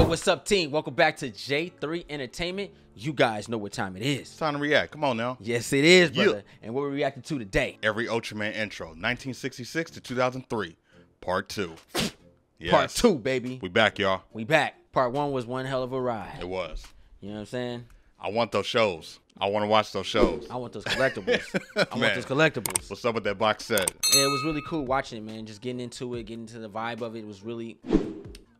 Yo, what's up, team? Welcome back to Jay-3 Entertainment. You guys know what time it is. It's time to react. Come on now. Yes, it is, Yeah. brother. And what we're reacting to today. Every Ultraman intro, 1966 to 2003, part two. Yes. Part two, baby. We back, y'all. We back. Part one was one hell of a ride. It was. You know what I'm saying? I want those shows. I want to watch those shows. I want those collectibles. I want those collectibles. What's up with that box set? Yeah, it was really cool watching it, man. Just getting into it, getting into the vibe of it. It was really,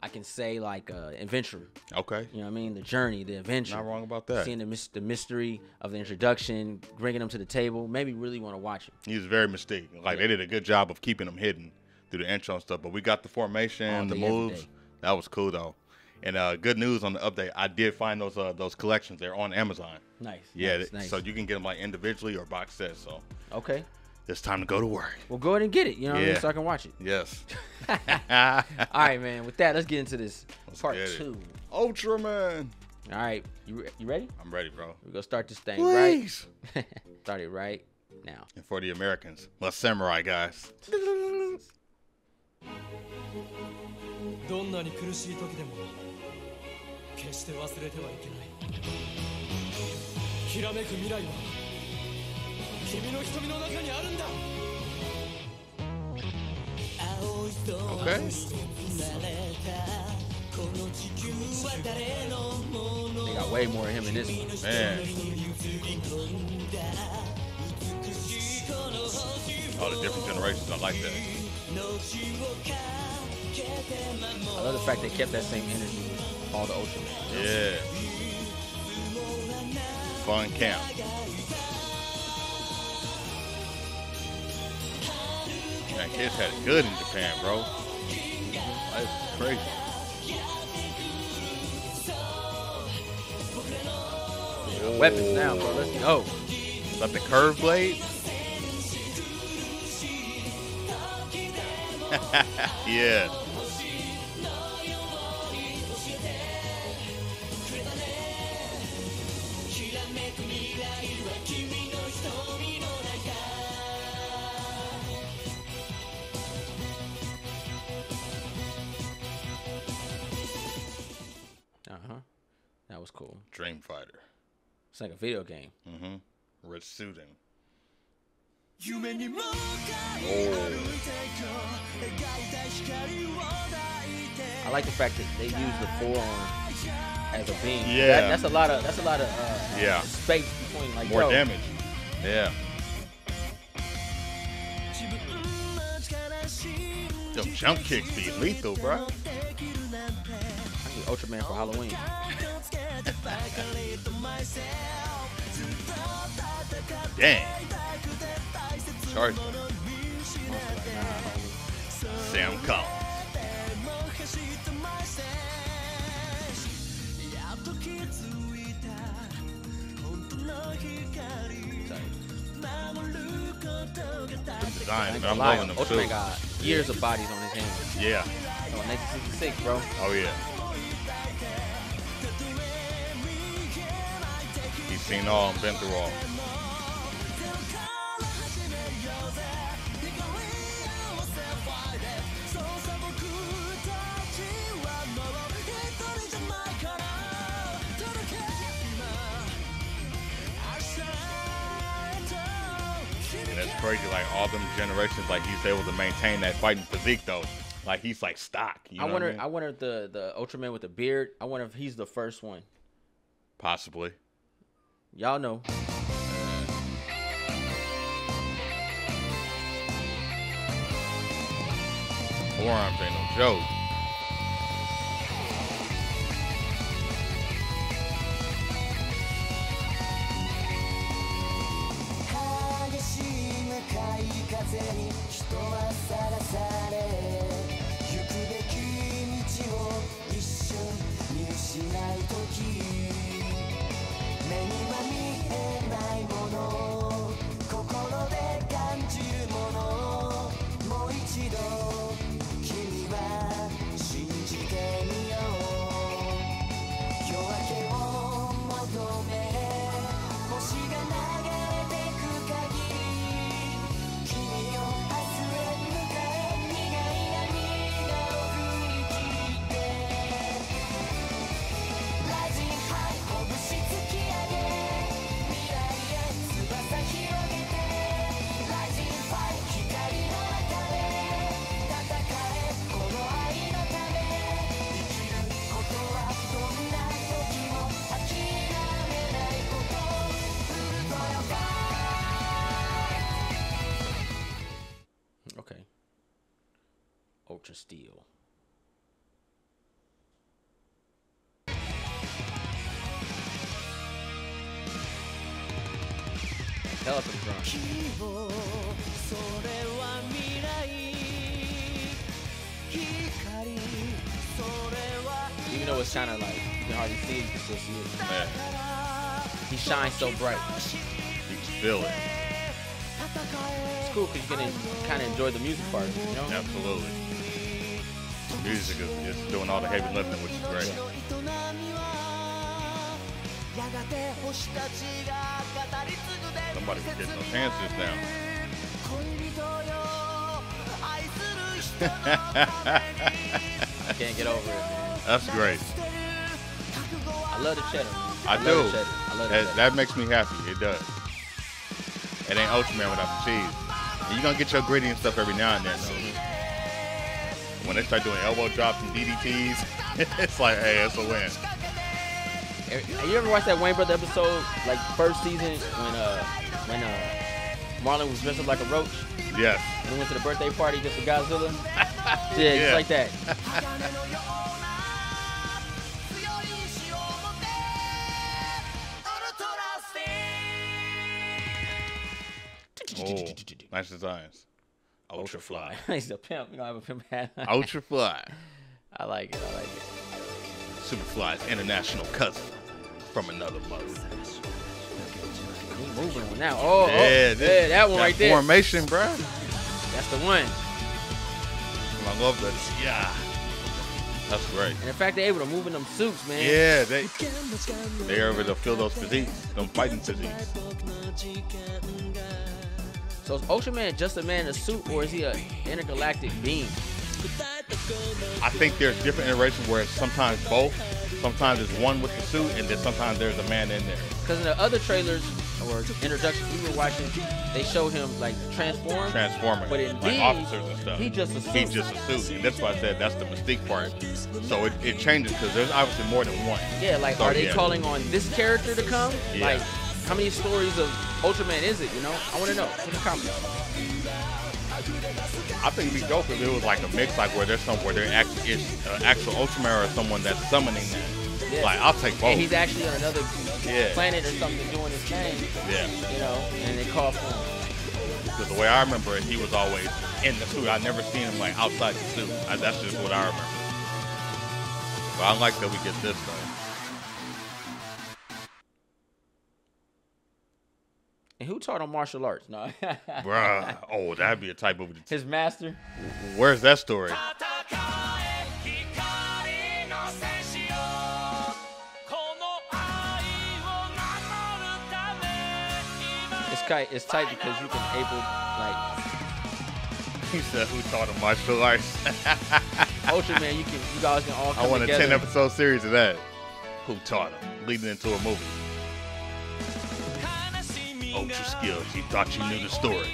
I can say, like uh, adventure. Okay. You know what I mean? The journey, the adventure. Not wrong about that. Seeing the, mys- the mystery of the introduction, bringing them to the table, made me really want to watch it. He was very mystique. Like they did a good job of keeping them hidden through the intro and stuff. But we got the formation, the moves. That was cool though. And uh, good news on the update. I did find those uh, those collections. They're on Amazon. Nice. Yeah, nice, nice. so you can get them like individually or box sets. So okay it's time to go to work. Well, go ahead and get it. You know what I mean? Yeah. So I can watch it. Yes. All right, man. With that, let's get into this part get it. two. Ultraman. All right. You, re- you ready? I'm ready, bro. We're going to start this thing Please. right. start it right now. And for the Americans, let's samurai guys. どんなに苦しい時でも決して忘れてはいけないきらめく未来は Okay. They got way more of him in this one. Man. All the different generations, I like that. I love the fact they kept that same energy with all the Ultraman. Yeah. Fun camp. Man, kids had it good in Japan, bro. That's crazy. Weapons now, bro. Let's go. Is that the curve blade? yeah. that was cool. Dream Fighter. It's like a video game. Mm-hmm. Retsuden. Oh. I like the fact that they use the forearm as a beam. Yeah. That, that's a lot of that's a lot of uh, yeah. space between like more yo. damage. Yeah. Them jump kicks be lethal, bro. I need Ultraman for Halloween. Dang. Charge. Sam Collins. Design. I'm loving them Ultraman too. got years of bodies on his hands. Yeah. Oh, 1966, bro. Oh yeah. Seen all and been through all. And it's crazy, like all them generations, like he's able to maintain that fighting physique though. Like he's like stock. You know I wonder. mean? I wonder if the the Ultraman with the beard. I wonder if he's the first one. Possibly. Y'all know. Forearms ain't no joke. deal. Hell. Even though it's kind of like you can hardly see it, you can still see it. Yeah. He shines so bright. You can feel it. It's cool because you can kind of enjoy the music part, you know? Absolutely music is, doing all the heavy lifting, which is great. Somebody getting those hands just now. I can't get over it, man. That's great. I love the cheddar. I, I do. Cheddar. I that, cheddar. that makes me happy. It does. It ain't Ultraman without the cheese. You're going to get your gritty and stuff every now and then, though when they start doing elbow drops and DDTs, it's like, hey, it's a win. You ever watch that Wayans Brother episode, like first season when uh when uh Marlon was dressed up like a roach? Yes. And went to the birthday party just for Godzilla. yeah, yeah, just like that. oh, nice designs. Ultra fly. He's a pimp. You don't have a pimp hat. Ultra fly. I like it. I like it. Superfly's international cousin from another mother. He moving on now. Oh, oh, Yeah, yeah, that one right there. Formation, bro. That's the one. I love that. Yeah. That's great. And the fact they're able to move in them suits, man. Yeah, they they are able to feel those physiques, them fighting physiques. So is Ultraman just a man in a suit, or is he a intergalactic being? I think there's different iterations where it's sometimes both. Sometimes it's one with the suit, and then sometimes there's a man in there. Because in the other trailers or introductions we were watching, they showed him like transform. Transforming, But in like these, officers and stuff. he just a suit. He's just a suit, and that's why I said that's the mystique part. So it, it changes because there's obviously more than one. Yeah, like So, are they yeah. calling on this character to come? Yeah. Like, how many stories of Ultraman is it? You know, I want to know. In the comments. I think it'd be dope if it was like a mix, like where there's some where there actually is an actual Ultraman or someone that's summoning that. Yeah. Like I'll take both. And he's actually on another Yeah. planet or something doing his thing. yeah. You know, and they call for him. Because the way I remember it, he was always in the suit. I never seen him like outside the suit. I, that's just what I remember. But I like that we get this though. And who taught him martial arts? No. Bruh. Oh, that'd be a type of His master. Where's that story? It's tight. It's tight because you can able like. He said, "Who taught him martial arts?" Ultra man, you can. You guys can all. I want together. a ten episode series of that. Who taught him? Leading into a movie ultra skilled. She thought you knew the story.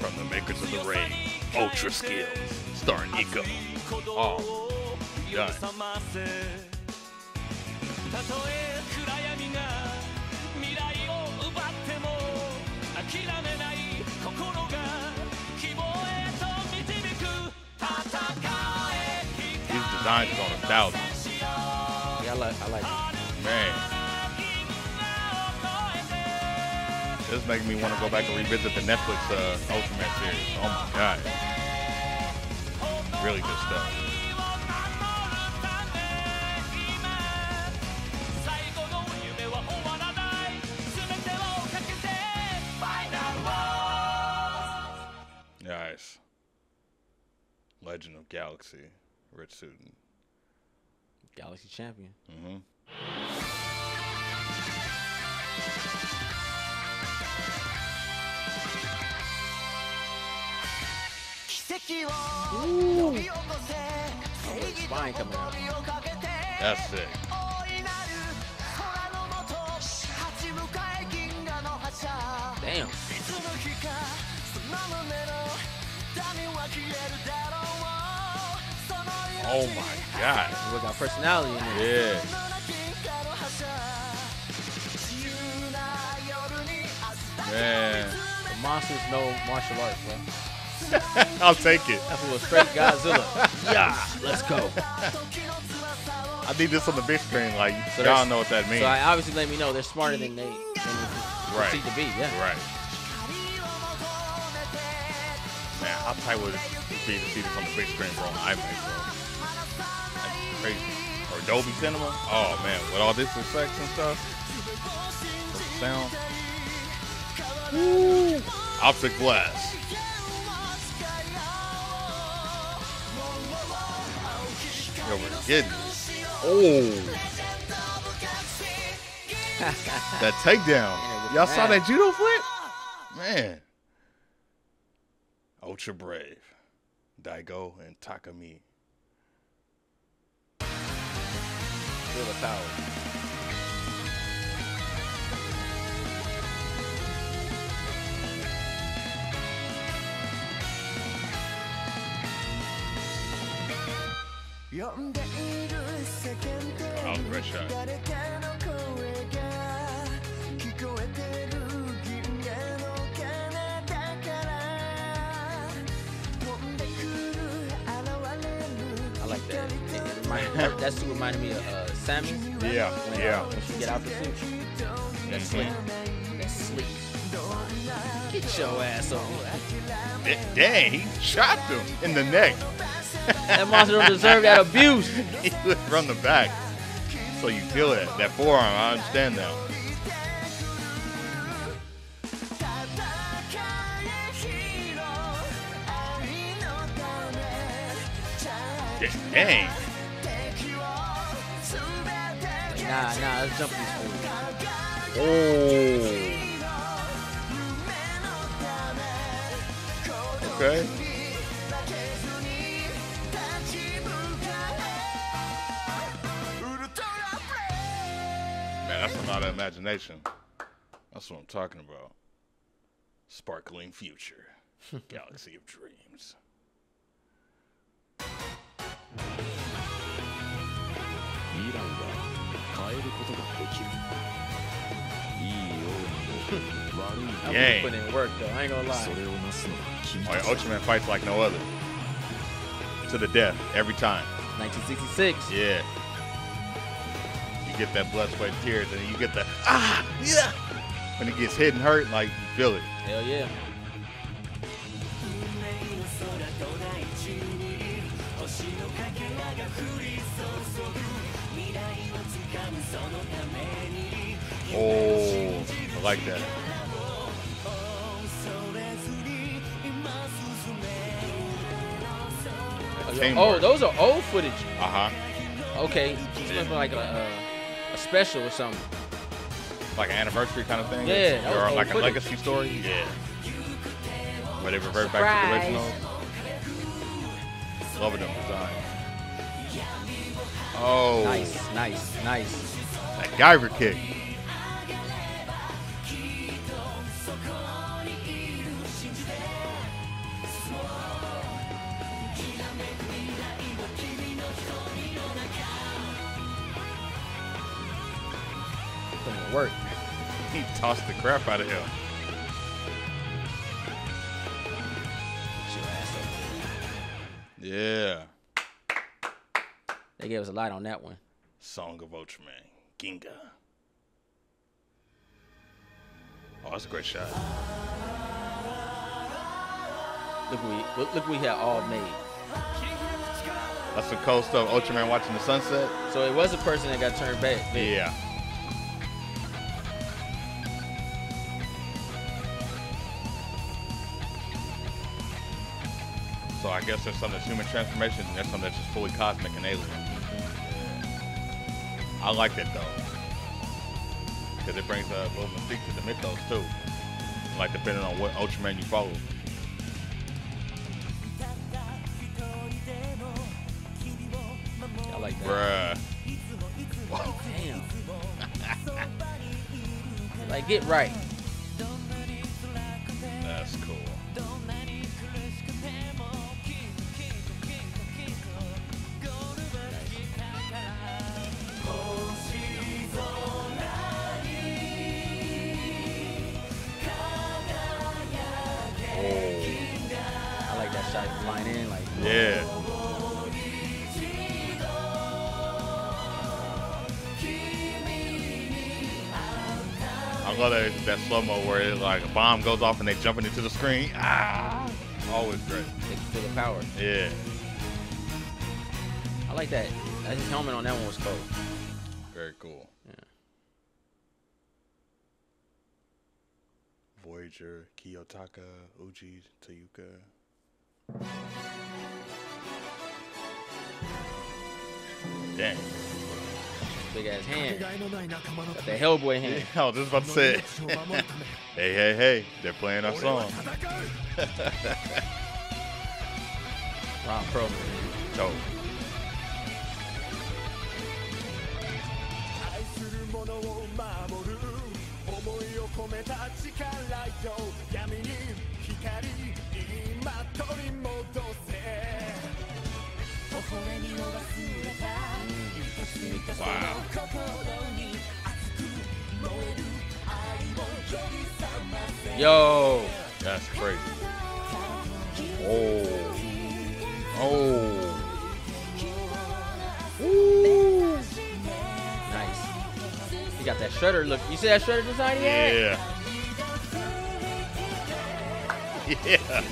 From the makers of the rain, ultra skilled, starring Nico. All done. Don on a thousand. Yeah, I like. I like. It. Man, this is making me want to go back and revisit the Netflix uh, Ultimate series. Oh my god, really good stuff. Nice. Legend of Galaxy. Retsuden. Galaxy champion. hmm Ooh. Spine coming out. That's sick. Damn. Oh my god. We got personality in there. Yeah. Man, The monsters know martial arts, bro. I'll take it. That's a little straight Godzilla. yeah, let's go. I need this on the big screen. Like So y'all know what that means. So I obviously let me know they're smarter than they, than they Right. seem to be. Yeah. Right. Man, how tight would it be to see this on the big screen, bro? on IMAX, bro. Crazy. Or Dolby Cinema. Oh man, with all this effects and stuff, sound. Woo. Optic glass. Yo, we're getting. Oh. that takedown. Y'all saw that judo flip? Man. Ultra Brave. Daigo and Takami. Shot. I like that. It, it remind, that, that suit reminded me of uh, Samus. Yeah, When, yeah. when she get out the suit. That's mm-hmm. slick. That's slick. Get your ass on. D- Dang, he shot him in the neck. That monster don't deserve that abuse. from the back. So you feel it. That forearm, I understand now. Dang. Nah, nah, let's jump these fools. Oh. Okay. Man, that's a lot of imagination. That's what I'm talking about. Sparkling future. Galaxy of dreams. Miranda. 変えることができるいいようにも悪い I'm Dang. putting in work though. I ain't gonna そ lie. れをなすのは君 Oh, た yeah, ち Ultraman fights like no other. To the death, every time. 1966. Yeah. You get that blood, sweat, and tears, and you get the ah, yeah. When it gets hit and hurt, like you feel it. Hell yeah. Oh, I like that. Oh, Teamwork. those are old footage. Uh huh. Okay, it's must like a, a, a special or something. Like an anniversary kind of thing. Yeah, that was Or old like a footage. legacy story. Yeah. Where they revert back to the original. Love them design. Oh, Nice, nice, nice. that Guyver kick. He the crap out of him. Get your ass over there. Yeah. They gave us a lot on that one. Song of Ultraman. Ginga. Oh, that's a great shot. Look what we look, look what we had all made. That's the cool stuff. Ultraman watching the sunset. So it was a person that got turned back. Yeah. So I guess there's something that's human transformation, and there's something that's just fully cosmic and alien. I like that though, because it brings a little mystique to the mythos too. Like depending on what Ultraman you follow. I like that. Bruh. Damn. like get right. In like. Yeah. I love that, that slow mo where it, like a bomb goes off and they jumping into the screen. Ah, always great. They can feel the power. Yeah, I like that. That his helmet on that one was cool. very cool. Yeah. Voyager, Kiyotaka, Uji, Tayuka. Dang. Big ass hand. Got that Hellboy hand. Yeah, I was just about to say hey, hey, hey. They're playing our song. Ron Pro. dope. Oh. 取り戻せ微笑みを忘れた愛しみたその Wow. 心に熱く燃える愛を呼び覚ませ Yo. That's crazy. Oh. Oh. Nice. He got that shredder look. You see that shredder design he had? Yeah. Yeah.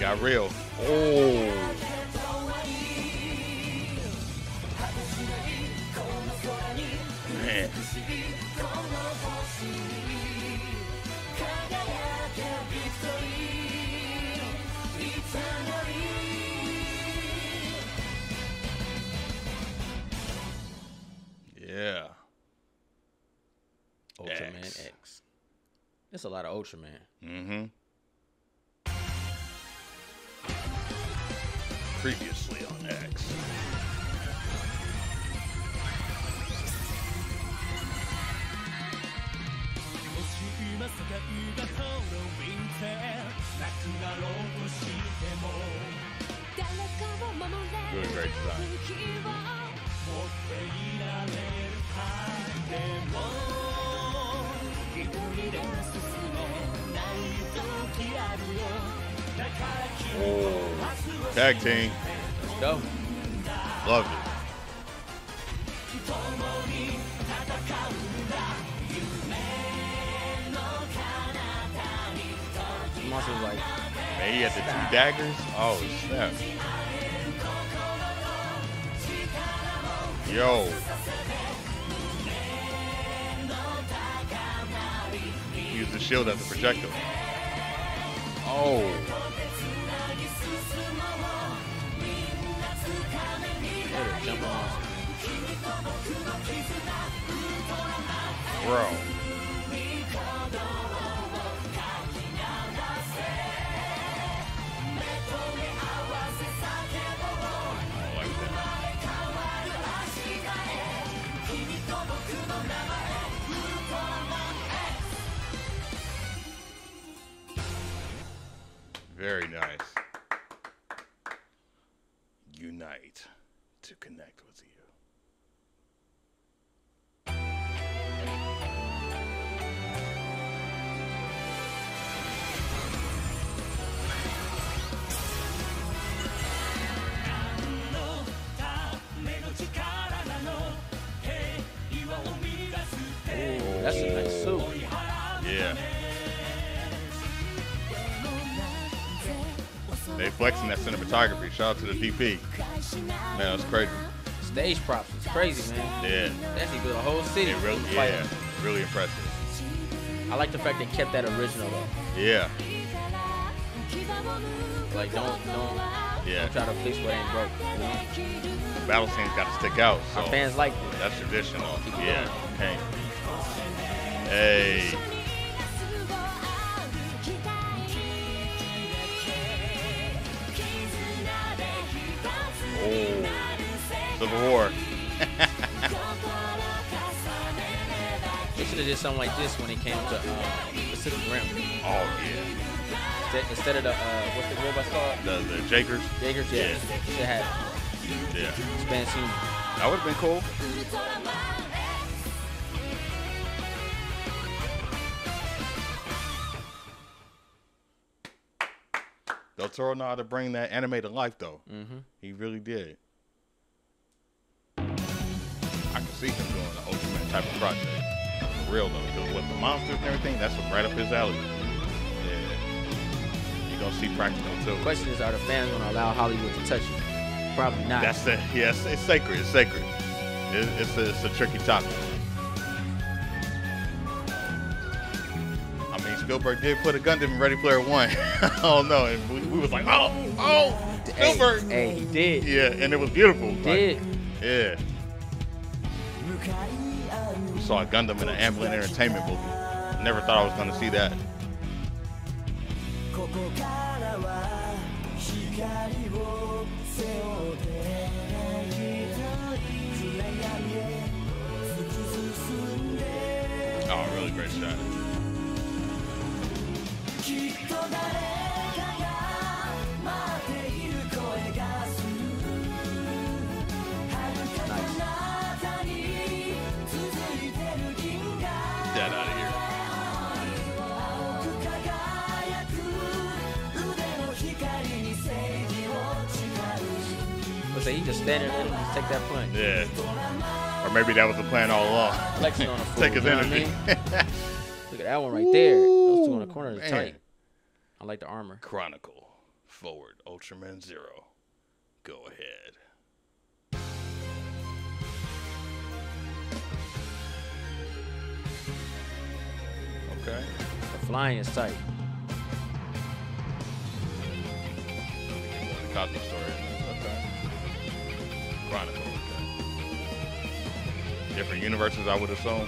Got real. Oh. Man. Yeah. Ultraman X. X. There's a lot of Ultraman. Mm-hmm. Previously on X. Really great design. Oh. Tag team. Let's go. Love it. Monster's like, Man, he had the two daggers. Oh, snap. Yo. The shield as a projectile. Oh. Bro. Very nice. Shout out to the DP. Man, that's crazy. Stage props. It's crazy, man. Yeah. That's built a whole city. It really, yeah, really impressive. I like the fact they kept that original though. Yeah, Like don't don't yeah. don't try to fix what ain't broke. You know? The battle scenes got to stick out. So Our fans like this. that's traditional. Yeah. Okay. Hey. Oh. Civil War. They should have did something like this when it came to uh, Pacific Rim. Oh yeah. Instead, of the uh, what's the robots called? The the Jakers. Jaegers. Yeah. Yeah. Should have Yeah. scene. That would have been cool. Del Toro know how to bring that anime to life, though. Mm-hmm. He really did. I can see him doing an Ultraman type of project. For real, though. Because with the monsters and everything, that's right up his alley. Yeah. You're going to see practical, too. Question is, are the fans gonna allow Hollywood to touch it? Probably not. That's it. Yes, it's sacred. It's sacred. It, it's, a, it's a tricky topic. Spielberg did put a gun to Ready Player One. oh no, and we, we, was like, oh, oh, Spielberg. Hey, hey, he did. Yeah, and it was beautiful. He like, did. Yeah. We saw a Gundam in an Amblin Entertainment movie. Never thought I was gonna see that. Oh, really great shot. So he just standing there and just take that punch. Yeah. Or maybe that was the plan all along. Flexing on a fool. take his energy. I mean? Look at that one right there. Those two on the corner are tight. I like the armor. Chronicle. Forward. Ultraman Zero. Go ahead. Okay. The flying is tight. The Cosmo story. Okay. Chronicle. Okay. Different universes, I would assume.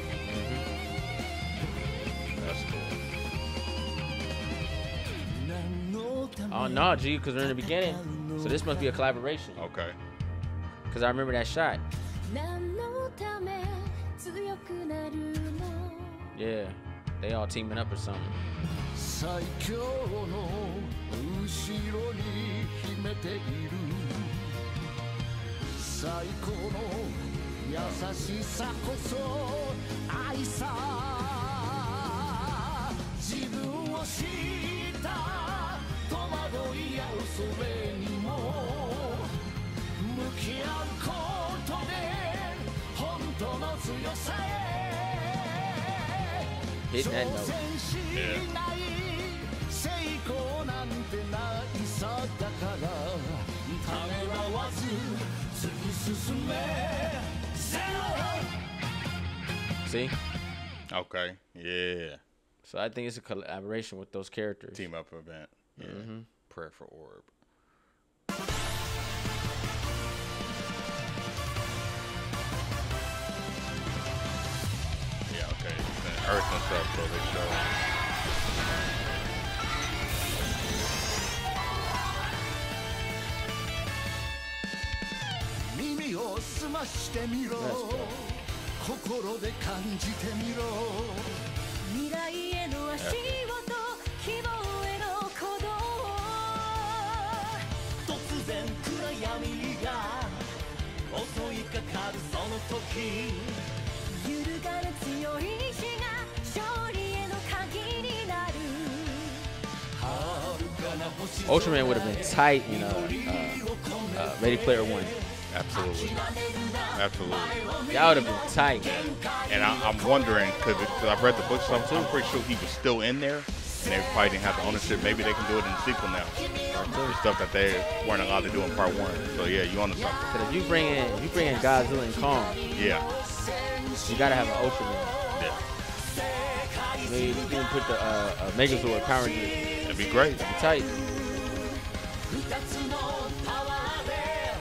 Oh no, G, because we're in the beginning. So this must be a collaboration. Okay. Because I remember that shot. Yeah, they all teaming up or something. Yeah. 強の後ろに秘めている最高の優しさこそ愛さ自分を知った戸惑いや恐れにも向き合うことで本当の強さへ Hitting that note. Yeah. 成功なんてないさだからためらわず突き進め See? Okay. Yeah. So I think it's a collaboration with those characters. Team up event. Yeah. Mhm. Prayer for Orb. Yeah, okay. And Earth and stuff, so they show. "耳を澄ましてみろ Let's go. 心で感 襲いかかるその時揺るがぬ強い意志が勝利への鍵になる遥かな星 Ultraman would have been tight in uh, uh, uh, Ready Player One. Absolutely. Absolutely. That would have been tight. And I, I'm wondering, because I've read the book, so I'm, I'm pretty sure he was still in there. And they probably didn't have the ownership. Maybe they can do it in the sequel now. The stuff that they weren't allowed to do in part one. So yeah, you onto something. Because if you bring in, if you bring in Godzilla and Kong, Yeah. you gotta have an Ultraman. Yeah. Maybe you can put the uh, uh, Megazord Power Grid. It'd be great. Be tight.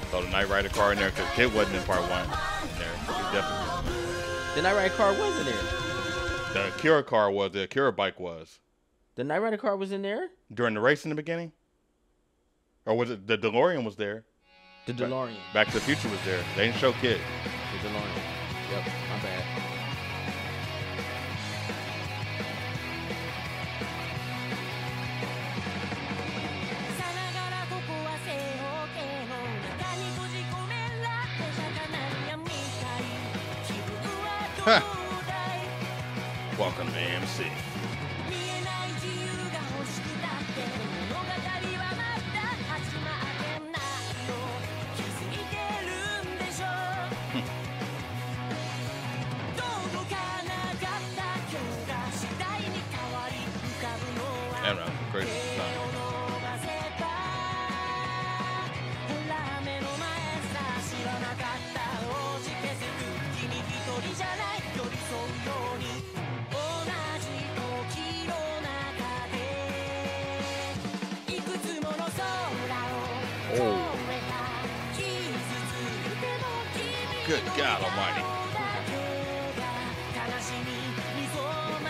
Throw the Knight Rider car in there because KITT wasn't in part one. In there. He definitely. The Knight Rider car was in there. The Cure car was, the Cure bike was. The Knight Rider car was in there. During the race in the beginning? Or was it the DeLorean was there? The DeLorean. Back to the Future was there. They didn't show KITT. The DeLorean. Yep. My bad. さ Oh. Good God Almighty.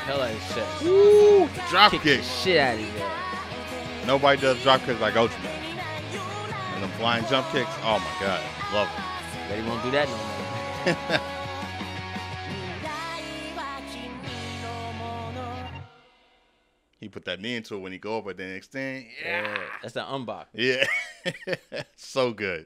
Hell that shit. Woo! Drop kick. kick. Shit out of here. Nobody does drop kicks like Ultraman. And the flying jump kicks. Oh my God. Love it. Bet he won't do that no more. put that knee into it when he go over, then extend. Yeah, Yeah, that's the unbox. yeah, so good.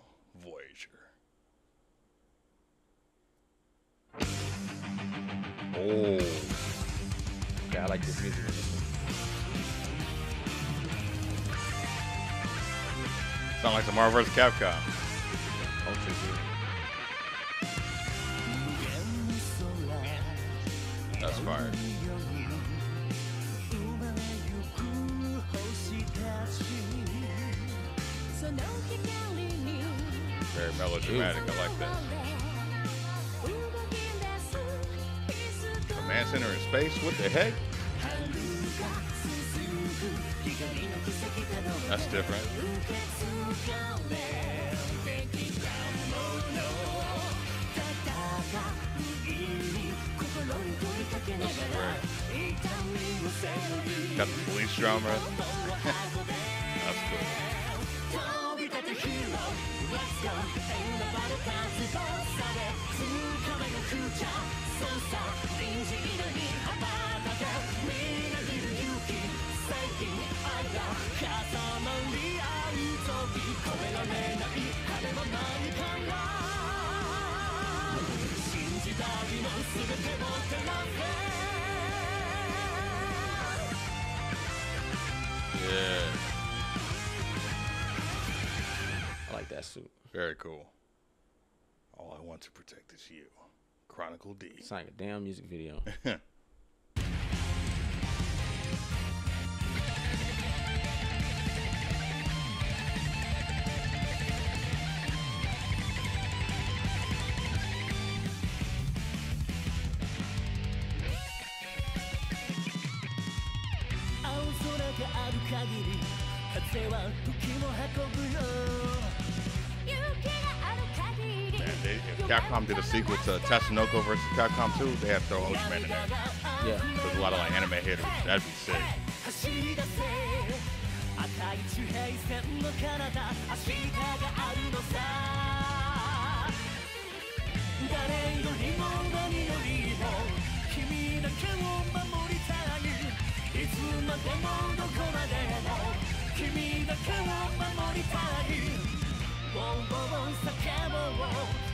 Oh, Okay, I like this music. sound like the Marvel vs. Capcom. That's fire. Very melodramatic. I like that. Command Center in space? What the heck? That's different. Got the police drama. That's cool. Yeah, I like that suit. very cool. All I want to protect is you. Chronicle D. It's like a damn music video. Man, they, if Capcom did a sequel to Tatsunoko versus Capcom 2, they had to throw Ultraman in there. Yeah. There's a lot of like anime hitters. That'd be sick. 走り出せ赤い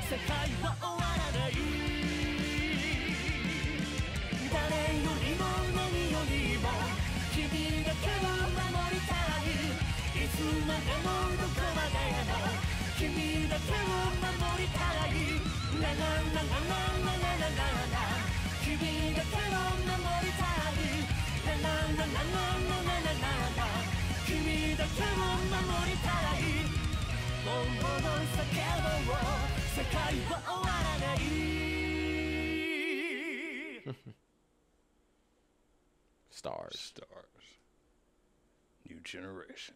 誰よりも何よりも君だけを守りたいいつまでもどこまでも君だけを守りたいラララララララララ君だけを守りたいララララララララ君だけを守りたい。Stars. Stars. New generation.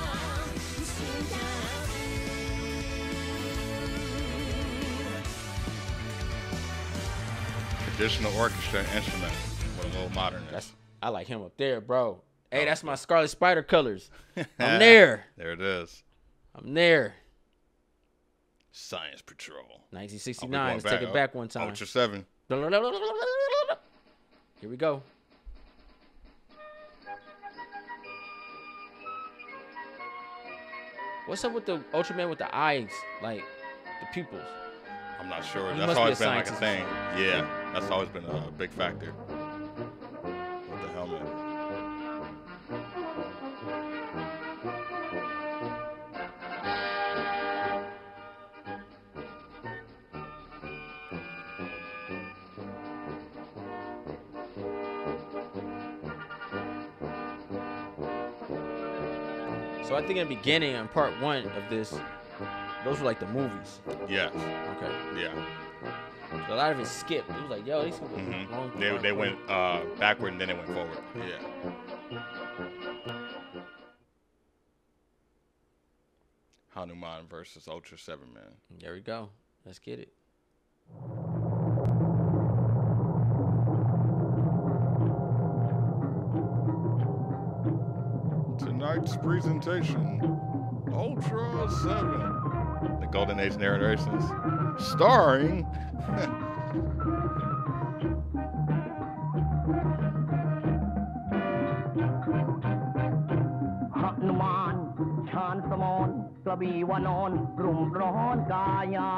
Traditional orchestra instrument with a little modernist. That's I like him up there, bro. Hey, oh. that's my Scarlet Spider colors. I'm there. There it is. I'm there. Science Patrol. 1969. Let's take it back one time. Ultra 7. Here we go. What's up with the Ultraman with the eyes, like the pupils? I'm not sure. He That's be always a been like a thing. Yeah, that's always been a big factor. With the helmet. So I think in the beginning, in part one of this, those were like the movies. Yes. Okay. Yeah. So a lot of it skipped. It was like, yo, these people hmm long- They, long- they went uh, backward and then they went forward. Yeah. Hanuman versus Ultra 7, man. There we go. Let's get it. Tonight's presentation Ultra 7. The Golden Age narrations Starring.หนุมาน ชาญสมรกระบี่วานอน กลุ่มร้อนกายา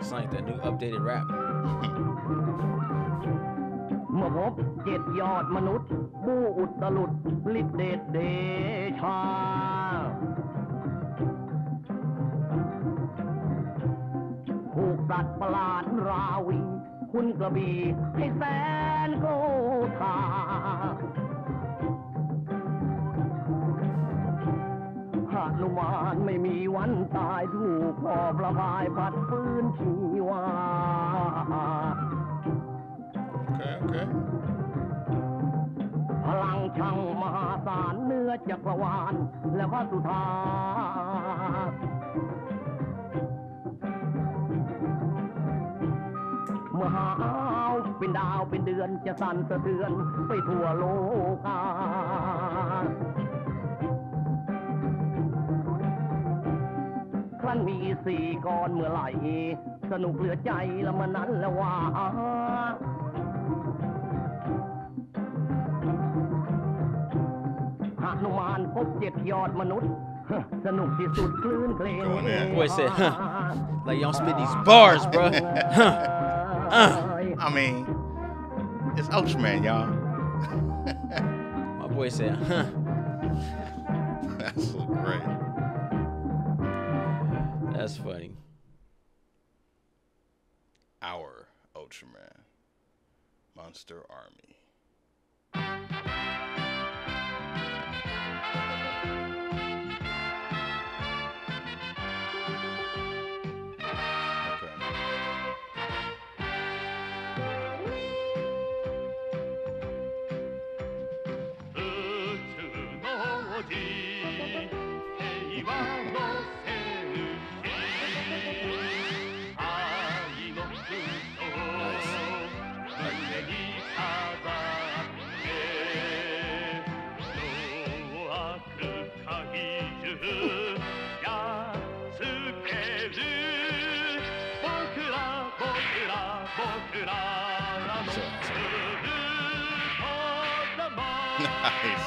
It's like that new updated rap. เมื่อพบเจ็ดยอดมนุษย์ ผู้อุตลุดฤทธิเดชเดชา สัตว์ประหลาดราวีคุณกระบี่ให้แสนโกธาหานุมานไม่มีวันตายถูกพ่อประพายพัดฟื้นชีวา Okay, okay. พลังช่างมหาศาลเหนื้อจักรวาลและพระสุธา เมื่อหาวเป็นดาวเป็นเดือนจะสั่นสะเทือนไปทั่วโลกาครั้นมีสี่กรเมื่อไหร่สนุกเหลือใจละมันนั้นล้วว่าหนุมานพบเจ็ดยอดมนุษย์สนุกที่สุดคลื่นเพลง Go in there. Boy said, huh. Like, y'all spit these bars, bro. Uh, I mean, it's Ultraman, y'all. My boy said, huh. That's so great. That's funny. Our Ultraman. Monster Army. Nice.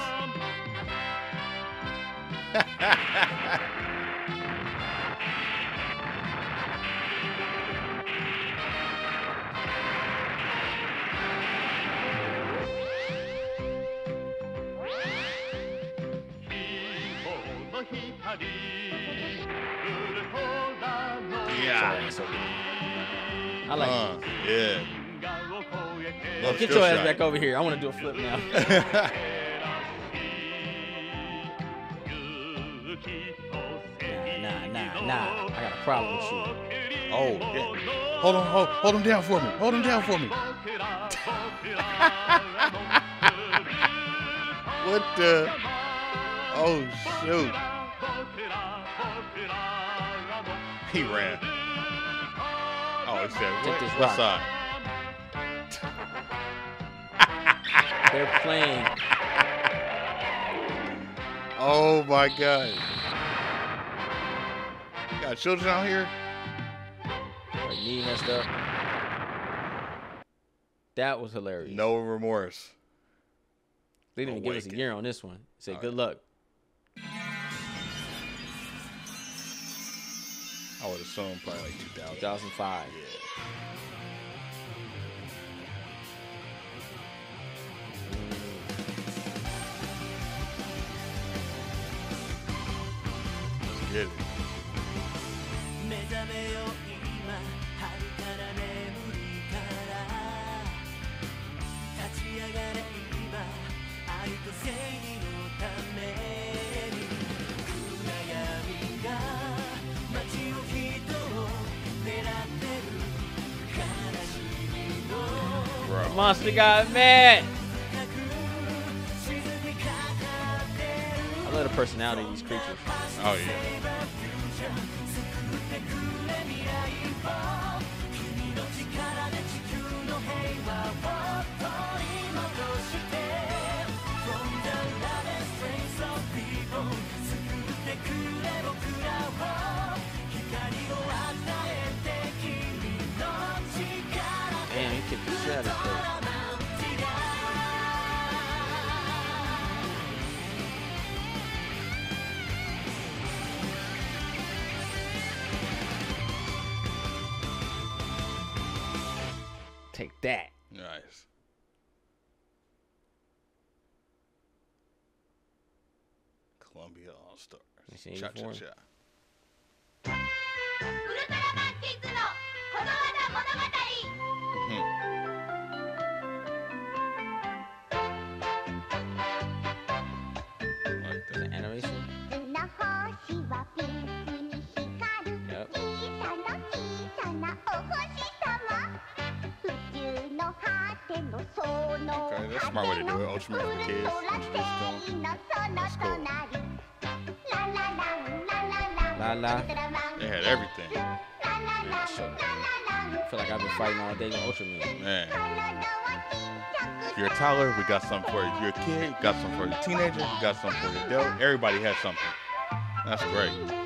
Yeah. I like Uh, it. yeah. Get your ass back over here. I want to do a flip now. problem with you. Oh, yeah. Hold on, hold, hold him down for me. Hold him down for me. what the? Oh, shoot. He ran. Oh, he said, Take what, this what side? They're playing. Oh, my God. Got children out here? Her knee messed up. That was hilarious. No remorse. They didn't give us a year on this one. Say good luck. I would assume probably like 2000. 2005. Yeah. てくれ僕らを光を与えて君の力 Damn, he kicked the shit out of his face. 1984. Cha -cha -cha. Okay, that's my way to do it. Ultraman for kids. Let's go. That's cool. La la. They had everything. I feel like I've been fighting all day with Ultraman. Man. If you're a toddler, we got something for you. If you're a kid, we got something for the teenager, we got something for the adult. Everybody has something. That's great.「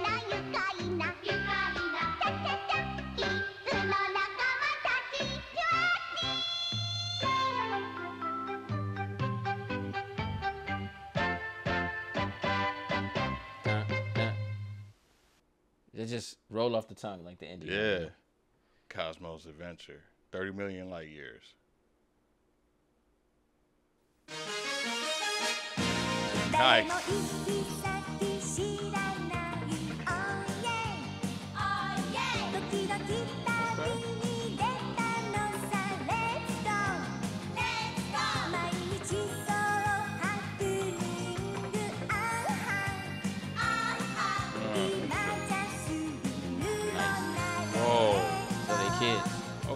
roll off the tongue like the Indian. Yeah. Cosmos Adventure. 30 million light years. Nice. Oh, Whoa. Oh,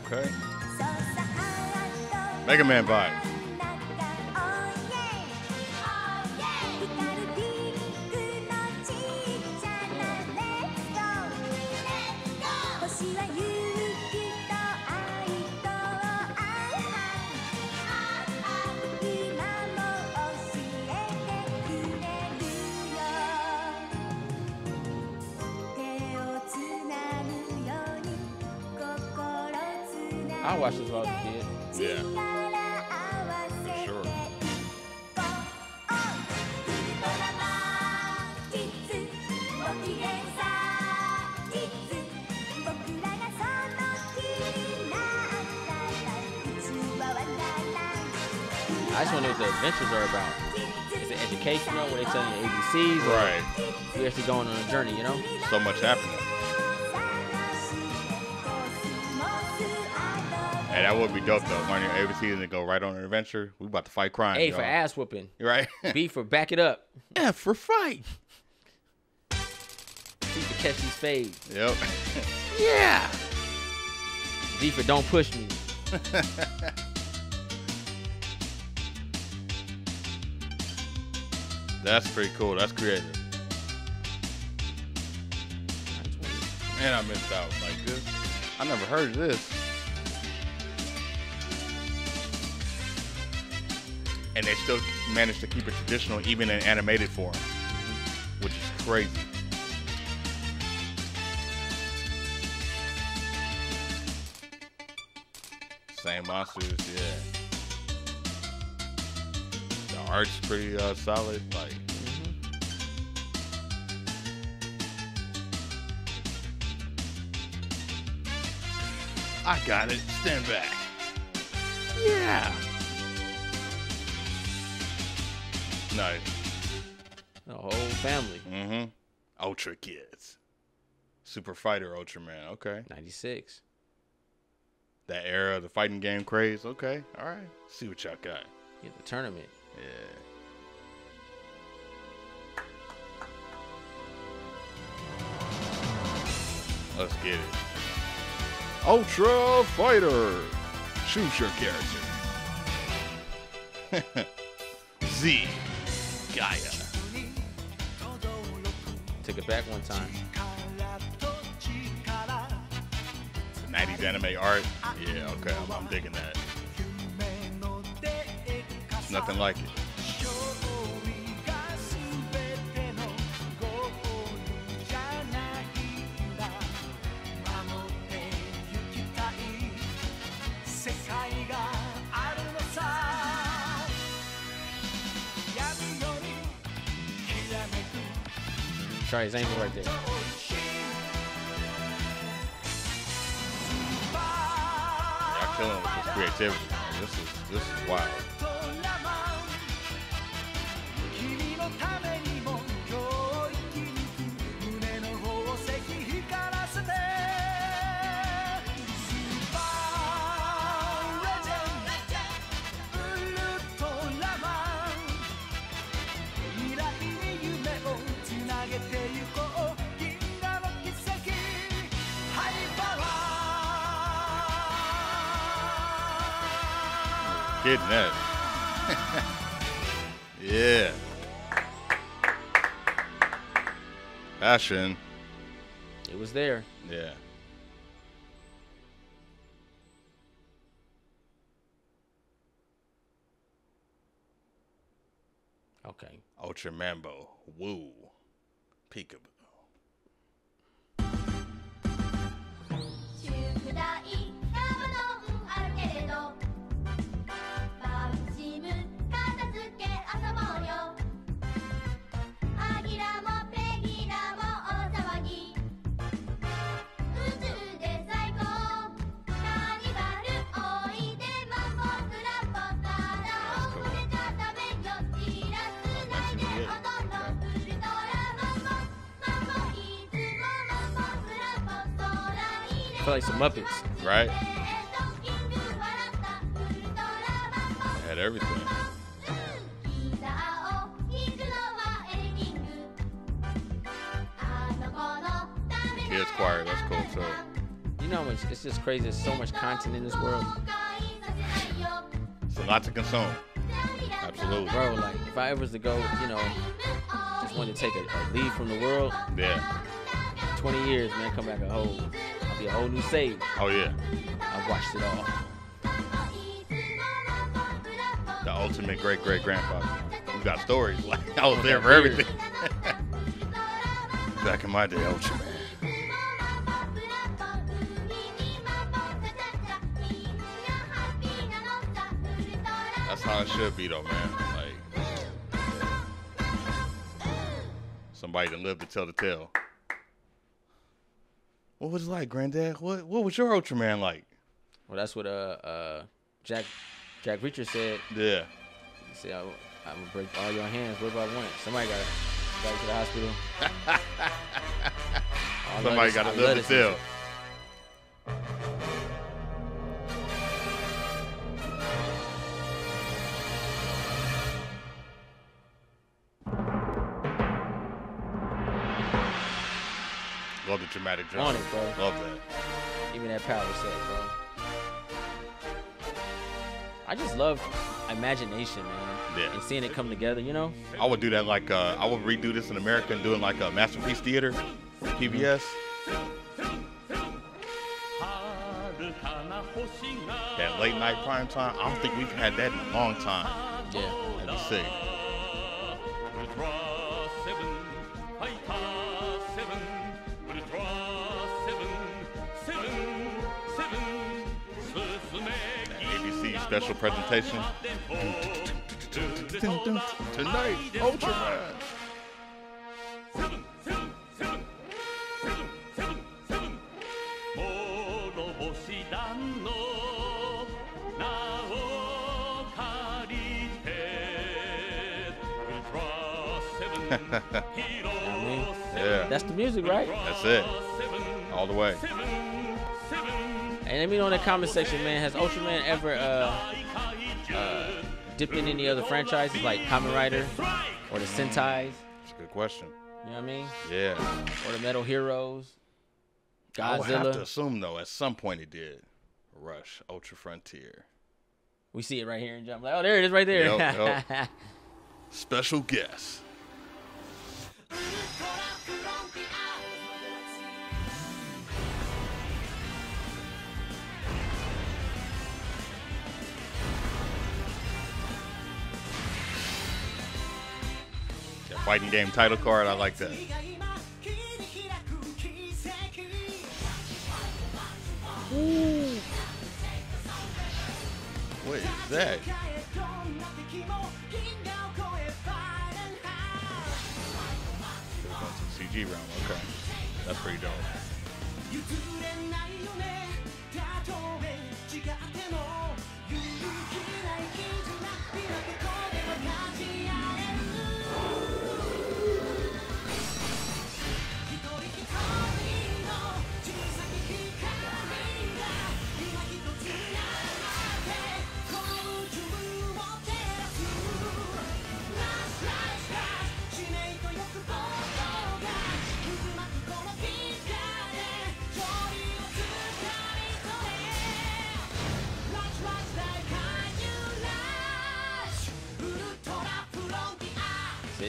Okay. Mega Man vibe. I watched this when I was a kid. Yeah. For sure. I just want to know what the adventures are about. Is it educational, where they telling you ABCs? Right. We actually going on a journey, you know? So much happening. Hey, that would be dope though. Learning ABCs and then go right on an adventure. We about to fight crime. A y'all. for ass whooping. Right? B for back it up. F for fight. C for catch these fades. Yep. yeah. D for don't push me. That's pretty cool. That's creative. Man, I missed out. Like this. I never heard of this. And they still managed to keep it traditional even in animated form. Which is crazy. Same monsters, yeah. The art's pretty uh, solid. Like, I got it. Stand back. Yeah. Nice. The whole family. Mm-hmm. Ultra Kids. Super Fighter Ultraman. Okay. 96. That era of the fighting game craze. Okay. All right. See what y'all got. Get the tournament. Yeah. Let's get it. Ultra Fighter. Choose your character. Z. Gaia. Took it back one time. The 90s anime art. Yeah, okay. I'm, I'm digging that. Nothing like it. Charlie's Angel right there. Y'all killing with this creativity. Man. This is this is wild. ー Getting that. yeah. Passion. It was there. Yeah. Okay. Ultra Mambo. Woo. Peekaboo. Like some Muppets. Right? Had everything. Kids choir, that's cool too. You know, it's, it's just crazy. There's so much content in this world. It's a lot to consume. Absolutely. Bro, like, if I ever was to go, you know, just wanted to take a, a leave from the world, Yeah. 20 years, man, come back a whole, I'll be a whole new sage. Oh yeah. I've watched it all. The ultimate great great grandfather. We got stories. Like I was oh, there for everything. Back in my day, Ultraman. That's how it should be, though, man. Like, somebody to live to tell the tale. What was it like, Granddad? What What was your Ultraman like? Well, that's what uh uh Jack Jack Reacher said. Yeah. He said, I, I'm gonna break all your hands. What I want? Somebody got to go to the hospital. Somebody got to I dramatic On drums. it, bro. Love that. Give me that power set, bro. I just love imagination, man. Yeah. And seeing it come together, you know? I would do that like uh, I would redo this in America and do it like a masterpiece theater, PBS. That late night prime time. I don't think we've had that in a long time. Yeah. Let me see. Special presentation. Tonight, Ultraman. I mean, Yeah, that's the music, right? that's it. All the way. And let me know in the comment section, man. Has Ultraman ever uh, uh, dipped in any other franchises like Kamen Rider or the Sentais? That's a good question. You know what I mean? Yeah. Or the Metal Heroes? I would have to assume though, at some point it did. Rush, Ultra Frontier. We see it right here in jump. Like, oh, there it is, right there. Yup, Special guest. Fighting game title card, I like that. What is that? CG round. Okay, that's pretty dope.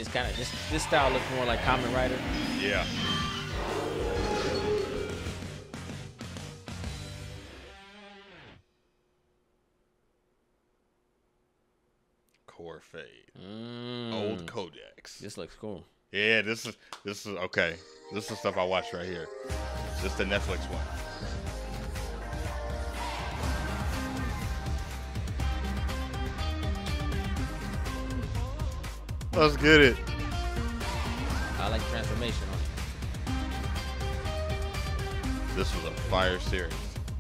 It's kind of this this style looks more like Kamen Rider. Yeah. Core fade. Mm, Old Codex. This looks cool. Yeah, this is this is okay. This is the stuff I watched right here. This is the Netflix one. Let's get it. I like transformation. This was a fire series.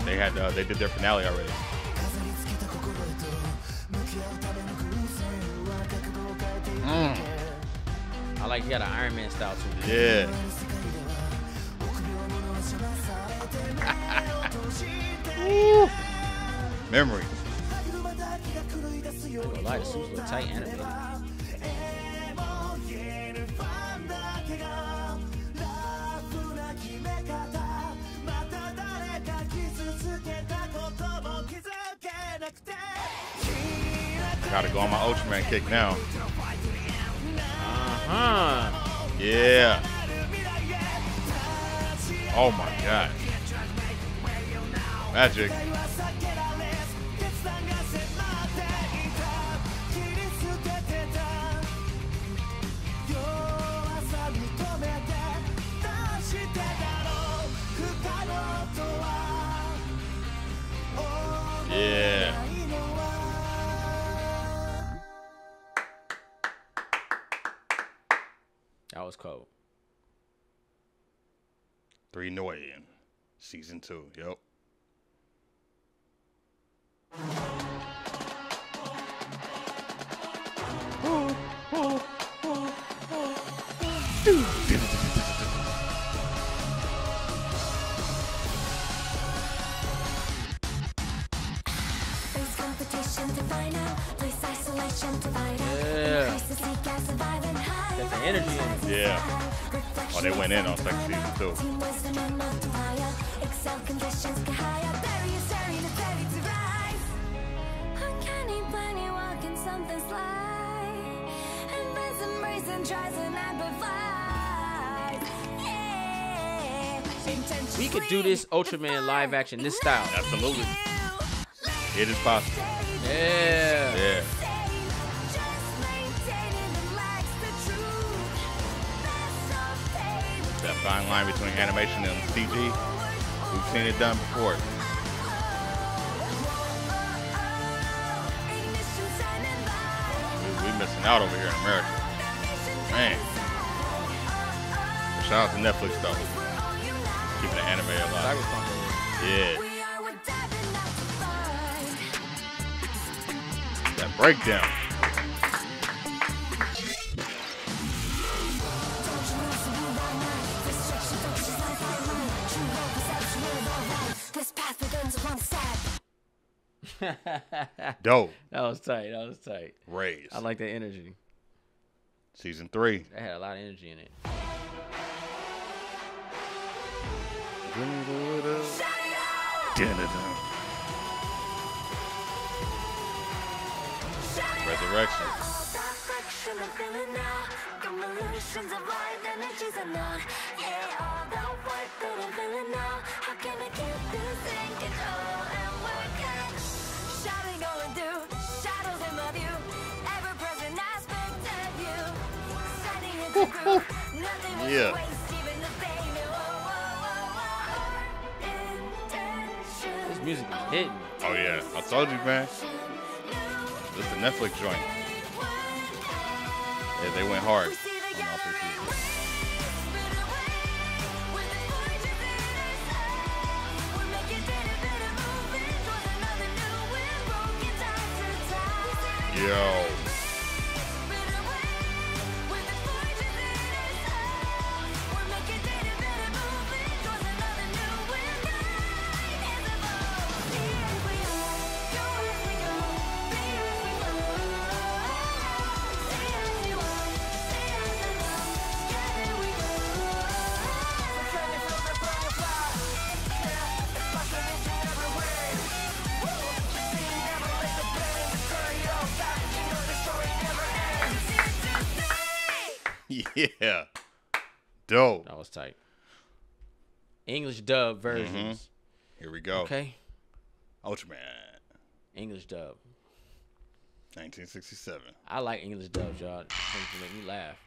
They had uh, they did their finale already. Mm, I like you got an Iron Man style too. yeah. Woo. Memory. A lot of suits look tight animated. Gotta go on my Ultraman kick now. Uh huh. Yeah. Oh my god. Magic. In it. Yeah. Oh, they went in on second season too. Team wisdom and multiplier. Excel conditions get higher. Barriers staring and ready to rise. Uncanny planning, walking something sly. Embrace, embrace, and tries and amplifies. Yeah. We could do this Ultraman live action, this style. Absolutely. It is possible. Yeah. Yeah. That fine line between animation and CG. We've seen it done before. We, we missing out over here in America. Man. Shout out to Netflix though. Keeping the anime alive. Yeah. That breakdown. Dope. That was tight. That was tight. Raise. I like the energy. Season three. That had a lot of energy in it. Resurrection. Whoa. This music is hitting. Oh yeah. I told you, man. This is the Netflix joint. Yeah, they went hard on all three seasons. Yo. Yeah. Dope. That was tight. English dub versions. Mm-hmm. Here we go. Okay. Ultraman. English dub. 1967. I like English dubs, y'all. To make me laugh.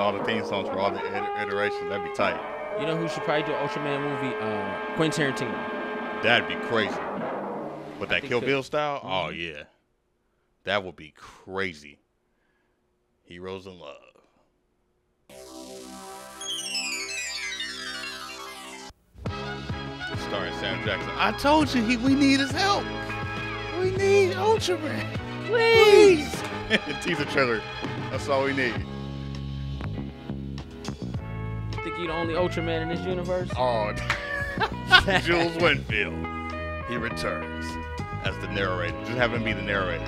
All the theme songs for all the iterations. That'd be tight. You know who should probably do an Ultraman movie? Uh, Quentin Tarantino. That'd be crazy. With that Kill. Bill style, oh yeah, that would be crazy. Heroes in Love. Starring Sam Jackson. I told you he, we need his help. We need Ultraman. Please. Teaser trailer. That's all we need. You the only Ultraman in this universe? Oh, Jules Winnfield. he returns as the narrator. Just have him be the narrator.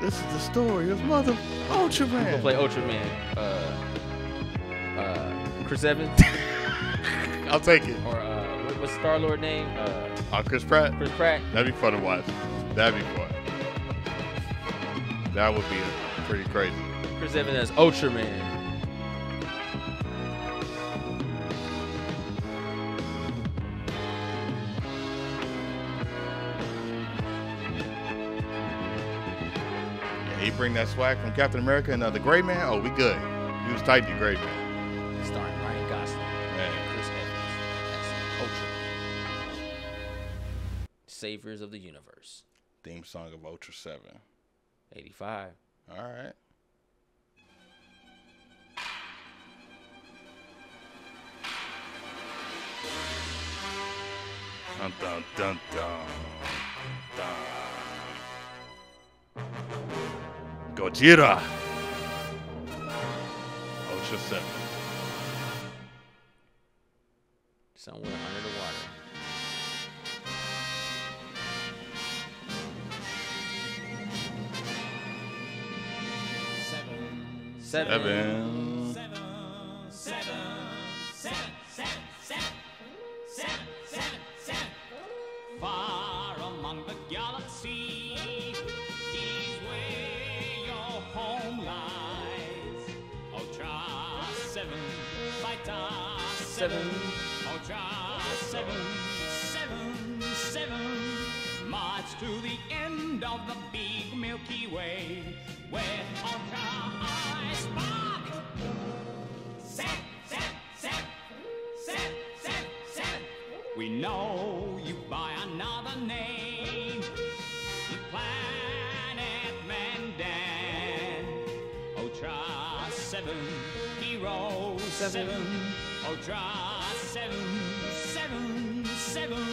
This is the story of Mother We'll Ultraman. play Ultraman. Uh, uh, Chris Evans I'll take it. or uh, what, what's Star Lord name? Uh, Oh, Chris Pratt. Chris Pratt. That'd be fun to watch. That'd be fun. That would be pretty crazy. Chris Evans as Ultraman. Yeah, he bring that swag from Captain America and uh, the Gray Man. Oh, we good. He was tight, the Gray Man. starring Ryan Gosling Man. and Chris Evans as Ultraman. Saviors of the Universe. Theme song of Ultra Seven. 85. All right. Dun dun dun dun. dun. Gojira. Ultra Seven. Somewhere under the water. Seven. Seven. Seven. Heroes. Seven. Oh, Ultra seven. Seven. Seven.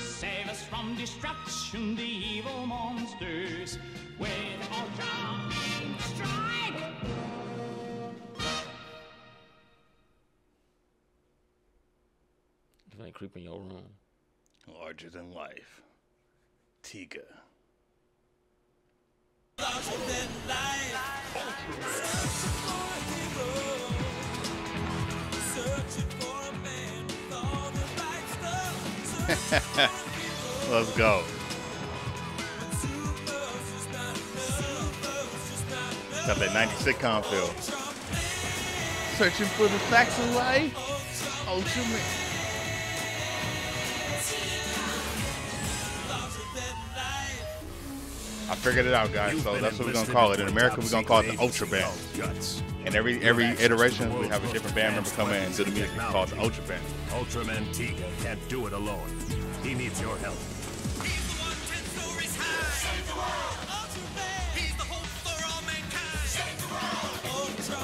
Save us from destruction, the evil monsters. With Ultra beam strike. You like creep in your room. Larger than life. Tiga. Oh. Let's go. Got that 90s sitcom feel. Searching for the facts of life. Oh, Ultraman. I figured it out, guys. So that's what we're gonna call it. In America, we're gonna call it the Ultra Band. Guts. And every every iteration, we have a different band member come in and do the music. Called the Ultra Band. Ultraman Tiga can't do it alone. He needs your help. He's the one who can throw his high. Save the world, Ultraman. He's the hope for all mankind. Save the world, Ultra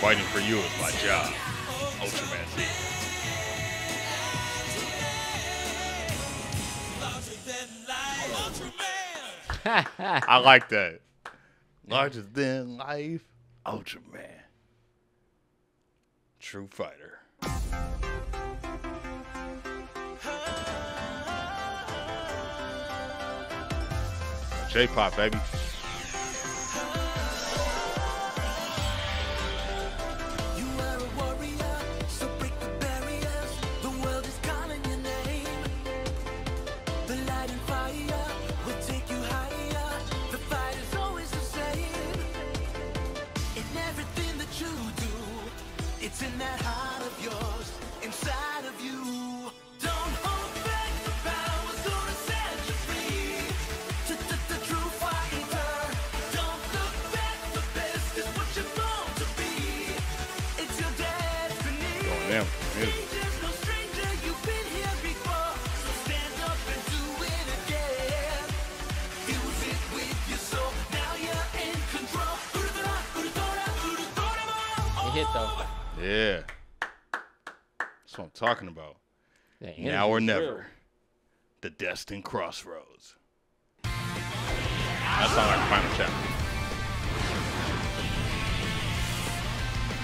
Fighting for you is my job. Ultraman Tiga. I like that. Larger than life, Ultraman. True fighter. J-pop, baby. Yeah. That's what I'm talking about. Now or never. real. The Destined Crossroads. That sounds like a final chapter.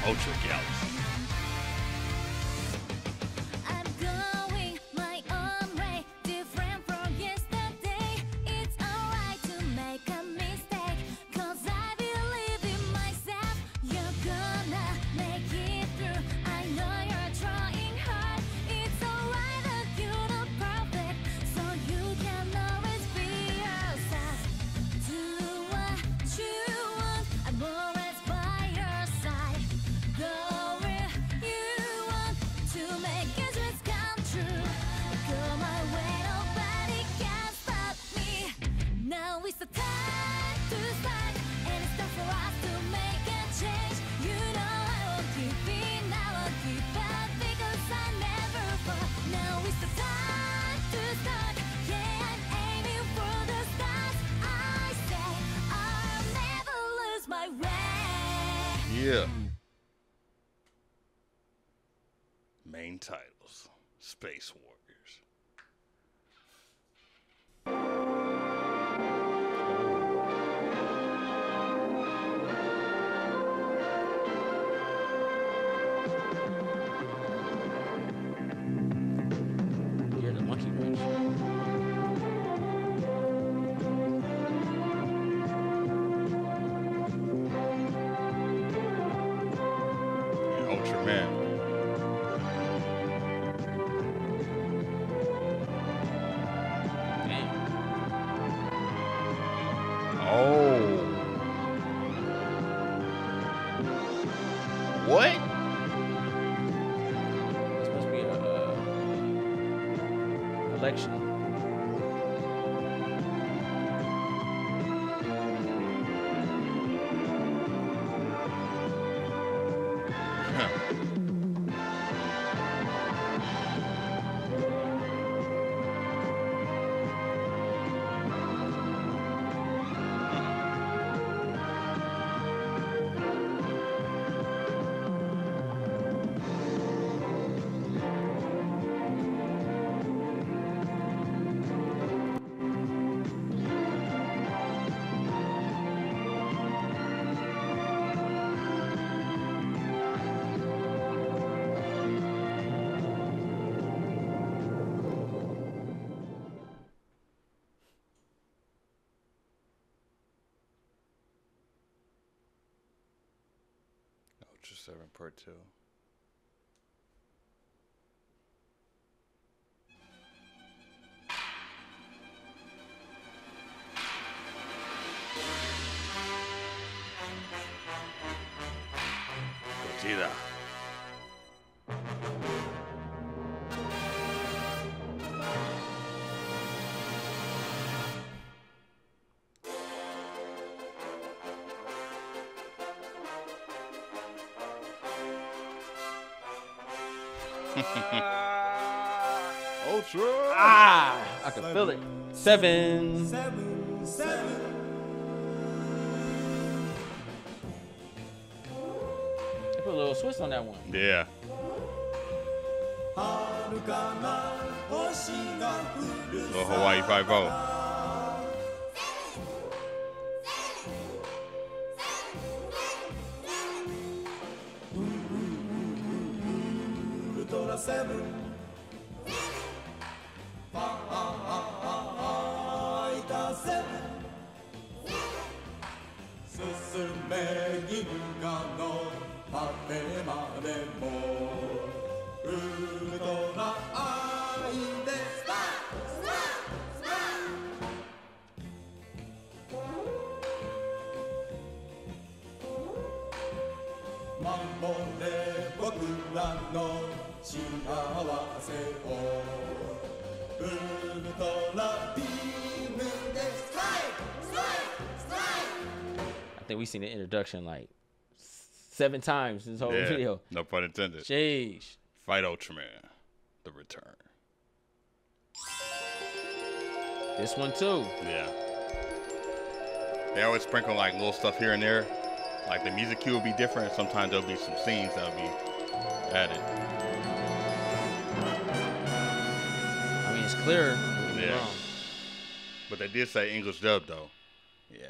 Ultra Galaxy. Yeah. Main titles Space Warriors. 7 Sure. Ah, I can seven. feel it. Seven. Seven. Seven. They put a little Swiss on that one. Yeah. Little Hawaii 5 -0. Seen the introduction like seven times this whole Yeah. video. No pun intended. Jeez. Fight Ultraman. The Return. This one too. Yeah. They always sprinkle like little stuff here and there. Like the music cue will be different. Sometimes there'll be some scenes that'll be added. I mean, it's clear. Yeah. But they did say English dub though. Yeah,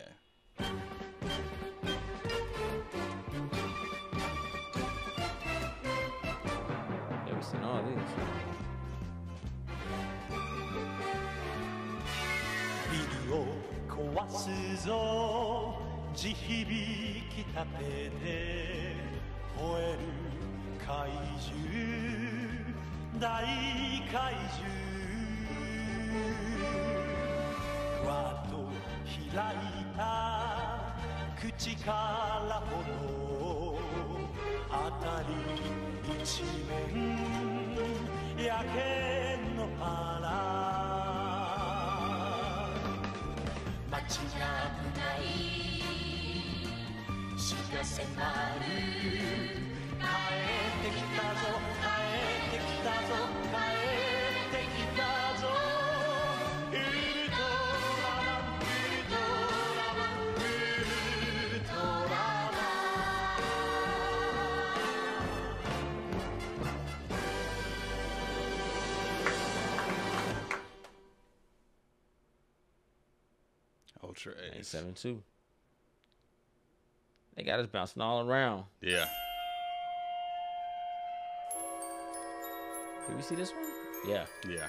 ぞ地響き立てて吠える怪獣大怪獣。わっと開いた口から炎辺り一面焼けちじゃ危ない。死が迫る。帰ってきたぞ。帰ってきたぞ。帰ってきたぞ。Ultra Ace. 97 too. They got us bouncing all around. Yeah. Did we see this one? Yeah. Yeah.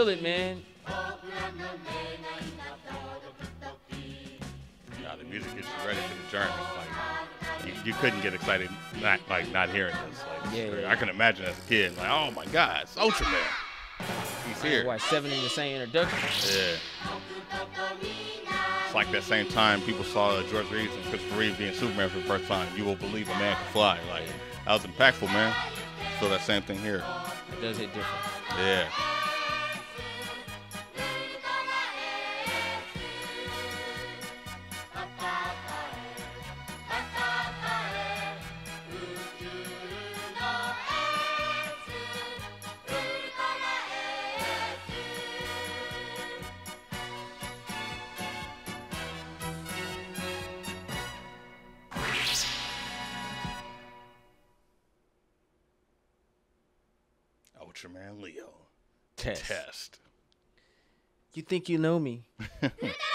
Feel it, man. Yeah, the music gets you ready for the journey. Like you, you couldn't get excited not like not hearing this. Like Yeah, yeah, I can imagine as a kid, like, oh my God, it's Ultraman. He's here. Why seven in the same introduction? Yeah. It's like that same time people saw George Reeves and Christopher Reeve being Superman for the first time. You will believe a man can fly. Like that was impactful, man. So that same thing here. It does hit different. Yeah. Think you know me?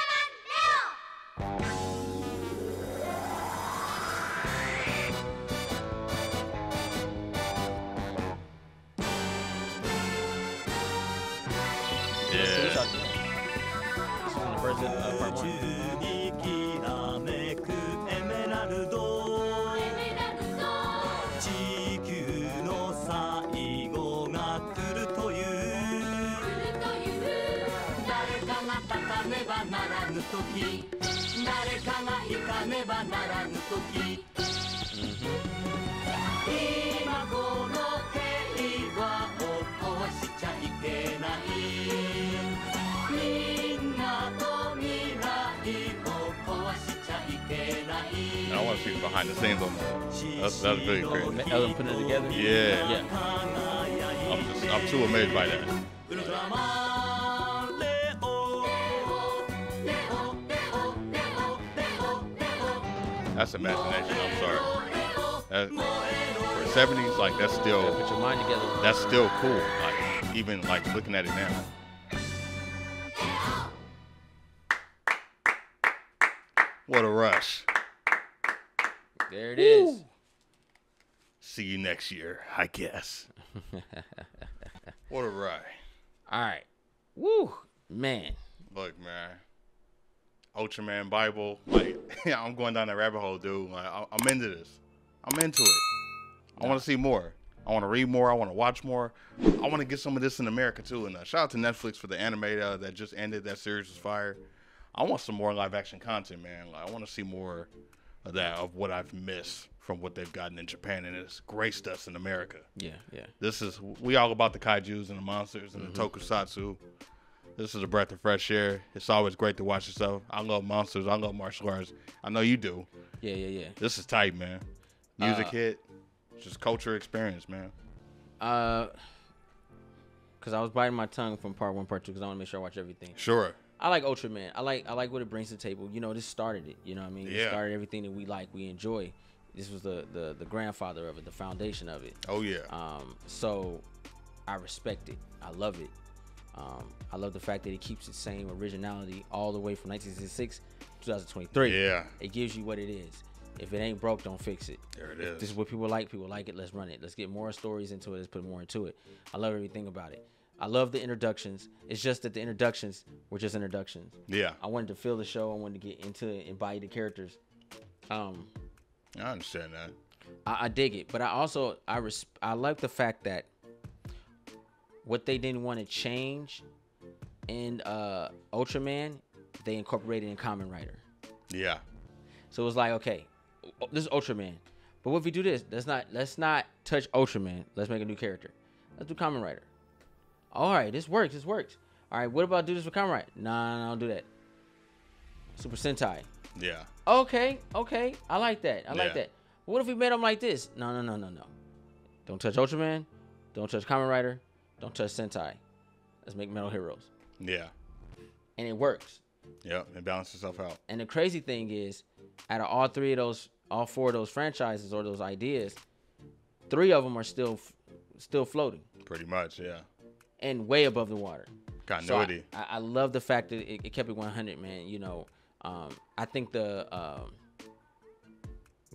I want to see behind the scenes on that. That's, that's really crazy. Ellen putting it together? Yeah. Yeah. I'm, just, I'm too amazed by that. That's imagination. I'm sorry. That, for 70s, like that's still. Put your mind together. That's still cool. Like even like looking at it now. Rush. There it is. See you next year, I guess. what a ride. All right. Woo, man. Look, man. Ultraman Bible, like I'm going down that rabbit hole, dude. Like I- I'm into this. I'm into it. I want to see more. I want to read more. I want to watch more. I want to get some of this in America too. And uh, shout out to Netflix for the anime uh, that just ended. That series was fire. I want some more live action content, man. Like, I want to see more of that of what I've missed from what they've gotten in Japan and it's graced us in America. Yeah, yeah. This is we all about the kaiju's and the monsters and the tokusatsu. This is a breath of fresh air. It's always great to watch yourself. I love monsters. I love martial arts. I know you do. Yeah, yeah, yeah. This is tight, man. Music Uh, hit. Just culture experience, man. Uh, cause I was biting my tongue from part one, part two, cause I want to make sure I watch everything. Sure. I like Ultraman. I like I like what it brings to the table. You know, this started it. You know what I mean? It started everything that we like, we enjoy. This was the the the grandfather of it, the foundation of it. Oh yeah. Um, so I respect it. I love it. Um, I love the fact that it keeps its same originality all the way from 1966 to 2023. Yeah. It gives you what it is. If it ain't broke, don't fix it. There it is. If. This is what people like. People like it. Let's run it. Let's get more stories into it. Let's put more into it. I love everything about it. I love the introductions. It's just that the introductions were just introductions. Yeah. I wanted to feel the show. I wanted to get into it, embody the characters. Um, I understand that. I, I dig it, but I also I res- I like the fact that what they didn't want to change in uh Ultraman, they incorporated in Kamen Rider. Yeah. So it was like, okay, this is Ultraman, but what if we do this? Let's not let's not touch Ultraman. Let's make a new character. Let's do Kamen Rider. All right, this works. This works. All right, what about do this with Kamen Rider? Nah, nah, don't do that. Super Sentai. Yeah. Okay, okay, I like that. I like Yeah. that. What if we made them like this? No, no, no, no, no. Don't touch Ultraman. Don't touch Kamen Rider. Don't touch Sentai. Let's make Metal Heroes, Yeah. and it works. Yep. It balances itself out. And the crazy thing is, out of all three of those, all four of those franchises or those ideas, three of them are still, still floating Pretty much. Yeah. And way above the water. So I, Continuity. I, love the fact that it, it kept it 100, man. You know, um, I think the um,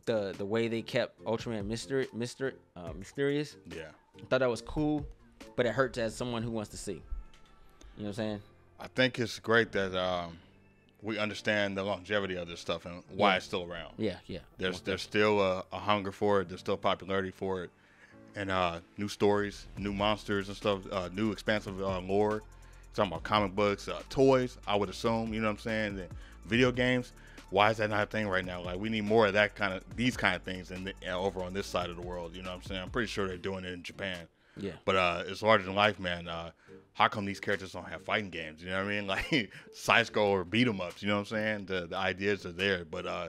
the the way they kept Ultraman mystery, myster, uh, mysterious, yeah. I thought that was cool, but it hurts as someone who wants to see. You know what I'm saying? I think it's great that um, we understand the longevity of this stuff and why Yeah. it's still around. Yeah, yeah. There's there's still a, a hunger for it. There's still popularity for it, and uh, new stories, new monsters and stuff, uh, new expansive uh, lore. Talking about comic books, uh, toys. I would assume, you know what I'm saying. The video games. Why is that not a thing right now? Like we need more of that kind of these kind of things in the, uh, over on this side of the world. You know what I'm saying? I'm pretty sure they're doing it in Japan. Yeah. But uh, it's larger than life, man. Uh, how come these characters don't have fighting games? You know what I mean? Like side scroll or beat 'em ups. You know what I'm saying? The the ideas are there, but uh,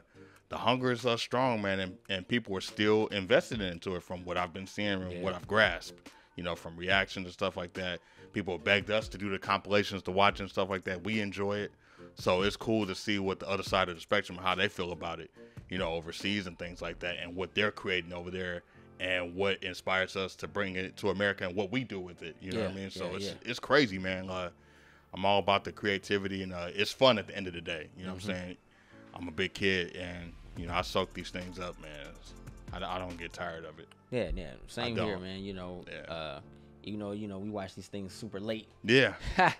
the hunger is uh, strong, man, and, and people are still invested into it from what I've been seeing and what I've grasped. You know, from reactions and stuff like that. People begged us to do the compilations to watch and stuff like that. We enjoy it, so it's cool to see what the other side of the spectrum, how they feel about it. You know, overseas and things like that, and what they're creating over there, and what inspires us to bring it to America and what we do with it. You know what I mean? So yeah, it's yeah. it's crazy, man. Uh, I'm all about the creativity and uh, it's fun at the end of the day. You know Mm-hmm. what I'm saying? I'm a big kid and you know I soak these things up, man. I, I don't get tired of it. Yeah, yeah. Same here, man. You know, Yeah. uh, you know, you know, we watch these things super late. Yeah,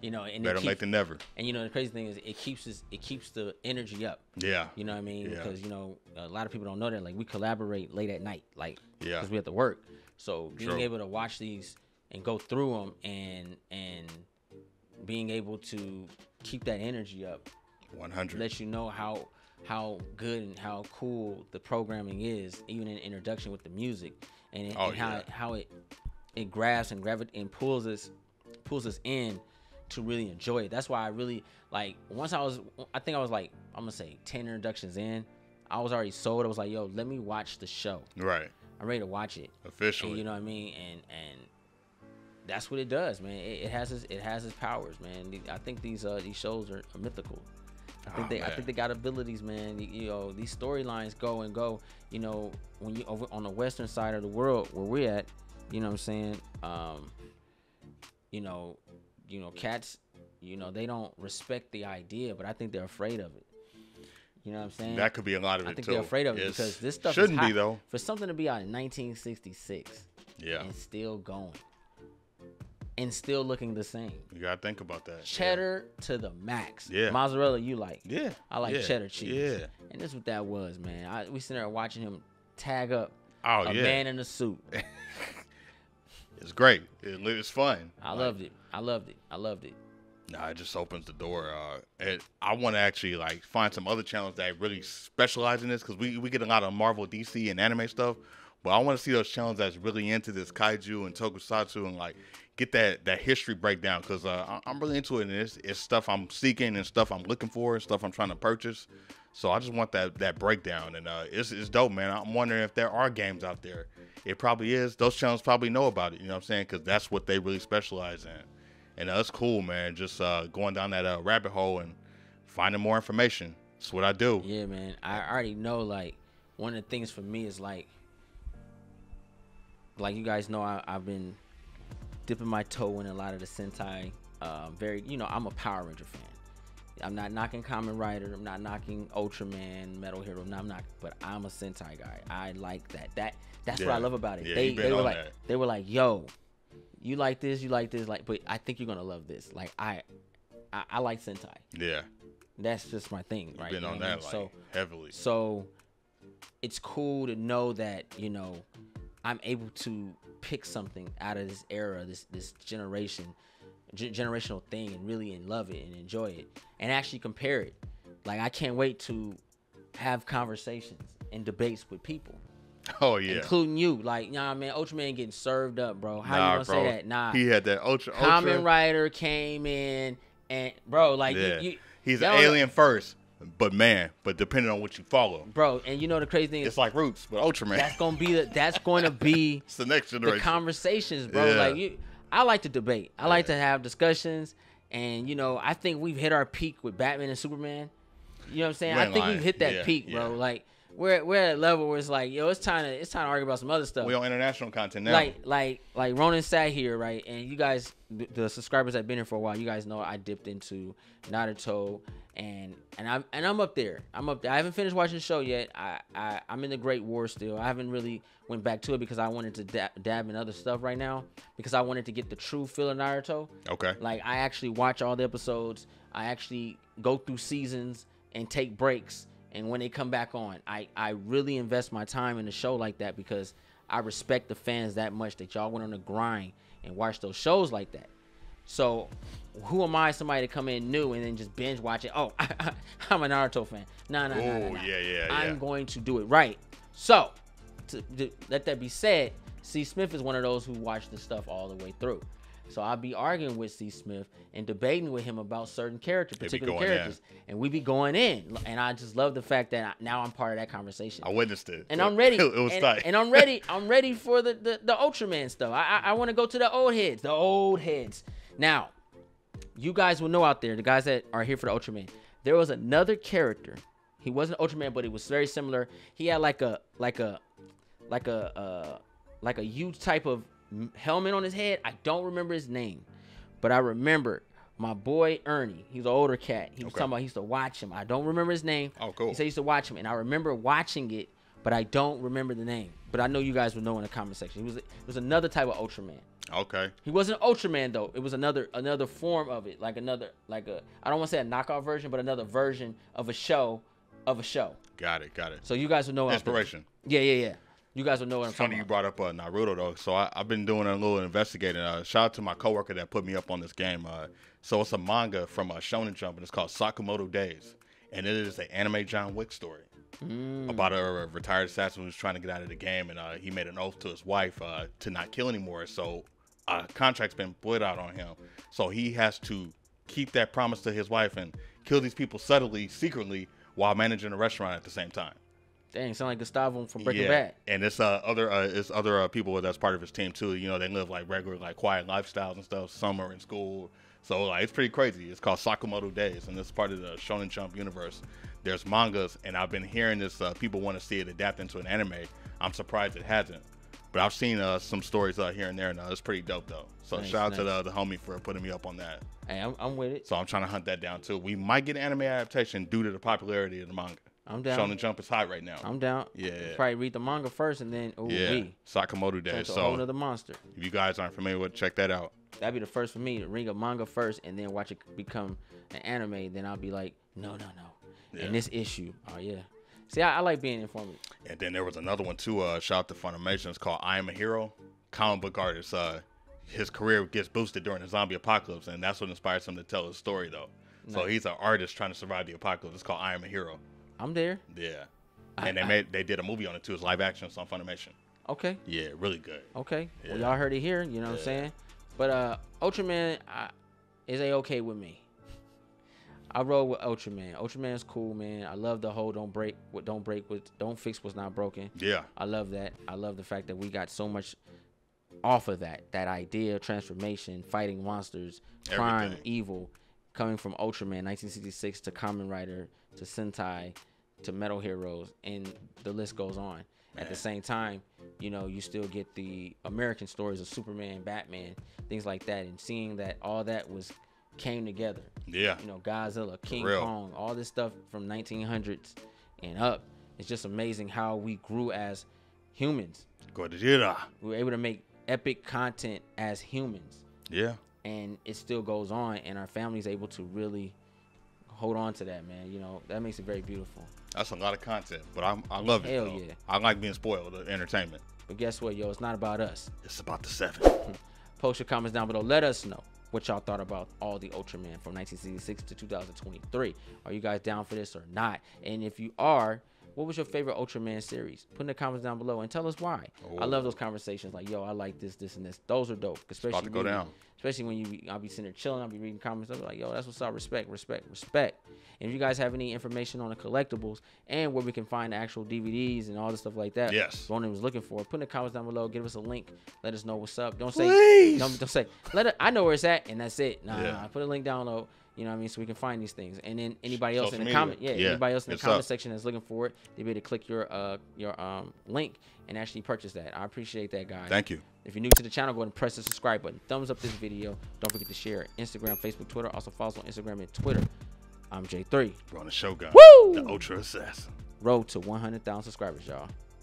you know, and better keep- late than never. And you know, the crazy thing is, it keeps us, it keeps the energy up. Yeah, You know what I mean? Yeah. Because you know, a lot of people don't know that. Like we collaborate late at night, like Yeah. because we have to work. So being True. able to watch these and go through them and and being able to keep that energy up 100. lets you know how how good and how cool the programming is, even in introduction with the music, and, it, Oh, and how it, how it it grabs and gravit and pulls us pulls us in to really enjoy it. That's why I really like once I was I think I was like I'm gonna say ten introductions in, I was already sold. I was like, yo, let me watch the show. Right, I'm ready to watch it. officially. And you know what I mean? And and that's what it does, man. It, it has its it has its powers, man. I think these uh these shows are mythical. I think Oh, they I think they got abilities, man. You, you know, these storylines go and go. You know, when you over on the western side of the world where we're at, you know what I'm saying? Um, you know, you know, cats, you know, they don't respect the idea, but I think they're afraid of it. You know what I'm saying? that could be a lot of I it I think too. they're afraid of it because this stuff shouldn't be though. For something to be out in 1966 Yeah, and still going and still looking the same. you gotta think about that. Cheddar to the max. Yeah. Mozzarella, you like. Yeah, I like yeah, cheddar cheese. Yeah. And this is what that was, man. I, we sitting there watching him tag up Oh a yeah, man in a suit. it's great. It, it's fun. I Like, loved it. I loved it. I loved it. Nah, it just opens the door. Uh, and I want to actually like find some other channels that really specialize in this because we, we get a lot of Marvel, DC, and anime stuff. But I want to see those channels that's really into this kaiju and tokusatsu and like get that that history breakdown because uh, I'm really into it and it's, it's stuff I'm seeking and stuff I'm looking for and stuff I'm trying to purchase. So I just want that that breakdown and uh, it's it's dope, man. I'm wondering if there are games out there. It probably is. Those channels probably know about it. You know what I'm saying? Because that's what they really specialize in and that's cool, man. Just uh, going down that uh, rabbit hole and finding more information. That's what I do. Yeah, man. I already know like one of the things for me is like like you guys know I, I've been dipping my toe in a lot of the Sentai. Uh, very you know, I'm a Power Ranger fan. I'm not knocking Kamen Rider, I'm not knocking Ultraman, Metal Hero, no, I'm not but I'm a Sentai guy. I like that. That that's what I love about it. Yeah, they they were like that. they were like, yo, you like this, you like this, like but I think you're gonna love this. Like I I, I like Sentai. Yeah, That's just my thing, right? been You know on I that mean? like so heavily. so it's cool to know that, you know, I'm able to pick something out of this era, this this generation, ge- generational thing and really and love it and enjoy it and actually compare it. Like I can't wait to have conversations and debates with people, Oh yeah, including you. Like, nah, man, Ultraman getting served up, bro. How nah, you gonna bro. say that? Nah, He had that ultra. Kamen ultra Rider came in and bro, like Yeah. you, you He's an alien first, but man, but depending on what you follow, bro. And you know the crazy thing is it's like Roots, but Ultraman. that's gonna be the that's going to be it's the next the generation. conversations, bro. Yeah. Like you, I like to debate. I like to have discussions, and you know, I think we've hit our peak with Batman and Superman. You know what I'm saying? I think lying. we've hit that Yeah, peak, bro. yeah. Like we're we're at a level where it's like, yo, it's time to it's time to argue about some other stuff. we on international content now. Like like like Ronan sat here, right? And you guys, the, the subscribers that have been here for a while, you guys know I dipped into Naruto, and and I'm and I'm up there. I'm up there. I haven't finished watching the show yet. I, I I'm in the Great War still. I haven't really went back to it because I wanted to da- dab in other stuff right now because I wanted to get the true feel of Naruto. okay, Like I actually watch all the episodes. I actually go through seasons and take breaks. And when they come back on, I I really invest my time in the show like that because I respect the fans that much that y'all went on the grind and watch those shows like that. So who am I, somebody to come in new and then just binge watch it? Oh, I'm a Naruto fan. No, no, no, no, yeah, yeah, I'm yeah. going to do it right. So, to, to let that be said, C. Smith is one of those who watch the stuff all the way through. So I'll be arguing with C. Smith and debating with him about certain characters, particular going in. characters, and we'd be going in. And I just love the fact that I, now I'm part of that conversation I witnessed it, and I'm ready. it was and, tight. and I'm ready. I'm ready for the the, the Ultraman stuff. I I, I want to go to the old heads, the old heads. Now, you guys will know out there, the guys that are here for the Ultraman. There was another character. He wasn't Ultraman, but it was very similar. He had like a like a like a uh, like a huge type of helmet on his head. I don't remember his name, but I remember my boy Ernie. He's an older cat. He was Okay. talking about he used to watch him. I don't remember his name. Oh, cool. He said he used to watch him, and I remember watching it, but I don't remember the name. But I know you guys will know in the comment section. He was it was another type of Ultraman. okay, He wasn't Ultraman though. It was another another form of it, like another like a I don't want to say a knockout version, but another version of a show of a show. got it, got it. So you guys will know Inspiration. Yeah, yeah, yeah. You guys will know what I'm Funny talking you about. brought up uh, Naruto though. So I, I've been doing a little investigating. Uh, shout out to my coworker that put me up on this game. Uh, so it's a manga from uh, Shonen Jump, and it's called Sakamoto Days, and it is an anime John Wick story Mm. about a retired assassin who's trying to get out of the game, and uh, he made an oath to his wife uh, to not kill anymore. So a contract's been put out on him, so he has to keep that promise to his wife and kill these people subtly, secretly, while managing a restaurant at the same time. Dang, sound like Gustavo from Breaking yeah. Bad. And it's uh other uh it's other uh, people that's part of his team too. You know, they live like regular like quiet lifestyles and stuff. Some are in school, so like it's pretty crazy. It's called Sakamoto Days, and it's part of the Shonen Jump universe. There's mangas, and I've been hearing this. Uh, people want to see it adapt into an anime. I'm surprised it hasn't. But I've seen uh, some stories uh, here and there, and uh, it's pretty dope though. So Nice, shout out to the, the homie for putting me up on that. Hey, I'm, I'm with it. So I'm trying to hunt that down too. We might get an anime adaptation due to the popularity of the manga. I'm down. Shonen Jump is hot right now. I'm down. Yeah. Probably read the manga first and then ooh yeah, wee. Sakamoto. That's a So whole nother monster. if you guys aren't familiar with, check that out. That'd be the first for me to read a manga first and then watch it become an anime. Then I'll be like, no, no, no. Yeah. And this issue, oh yeah. See, I, I like being informative. And then there was another one too. Uh, shout out to Funimation. It's called I Am a Hero. Comic book artist. Uh, his career gets boosted during the zombie apocalypse, and that's what inspires him to tell his story, though. So he's an artist trying to survive the apocalypse. It's called I Am a Hero. I'm there. Yeah. And they I- made they did a movie on it too. It's live action. It's on Funimation. Okay. Yeah, really good. Okay. Well, y'all heard it here. You know what I'm saying? But uh, Ultraman I, is a okay with me. I roll with Ultraman. Ultraman's cool, man. I love the whole don't break what don't break what don't fix what's not broken. Yeah. I love that. I love the fact that we got so much off of that. That idea of transformation, fighting monsters, crime, Everything. evil, coming from Ultraman 1966 to Kamen Rider to Sentai to Metal Heroes, and the list goes on. At the same time, you know, you still get the American stories of Superman, Batman, things like that, and seeing that all that was came together. Yeah. You know, Godzilla, King. Kong, all this stuff from 1900s and up. It's just amazing how we grew as humans. Gojira. We were able to make epic content as humans, Yeah. and it still goes on, and our family's able to really hold on to that, man. You know, that makes it very beautiful. That's a lot of content, but I'm, I love it. Hell yeah. I like being spoiled with entertainment. But guess what, yo? It's not about us. It's about the seven. Post your comments down below. Let us know what y'all thought about all the Ultraman from 1966 to 2023. Are you guys down for this or not? And if you are, what was your favorite Ultraman series? Put in the comments down below and tell us why. I love oh. those conversations. Like, yo, I like this, this, and this. Those are dope. Especially about to go down. Especially when you, I'll be sitting there chilling. I'll be reading comments. I'll be like, yo, that's what's up. Respect, respect, respect. And if you guys have any information on the collectibles and where we can find the actual DVDs and all the stuff like that, Yes. Ronan was looking for, put in the comments down below. Give us a link. Let us know what's up. Don't say, Please. don't, don't say, let it. I know where it's at, and that's it. Nah, Yeah. nah, put a link down low. You know what I mean? So we can find these things. And then anybody else Social in the media. comment, yeah, Yeah. anybody else in the It's comment up. section that's looking for it, they'll be able to click your uh your um link and actually purchase that. I appreciate that, guys. Thank you. If you're new to the channel, go ahead and press the subscribe button. Thumbs up this video. Don't forget to share. Instagram, Facebook, Twitter. Also follow us on Instagram and Twitter. I'm Jay-3. We're on the Shogun. Woo! The Ultra Assassin. Road to 100,000 subscribers, y'all.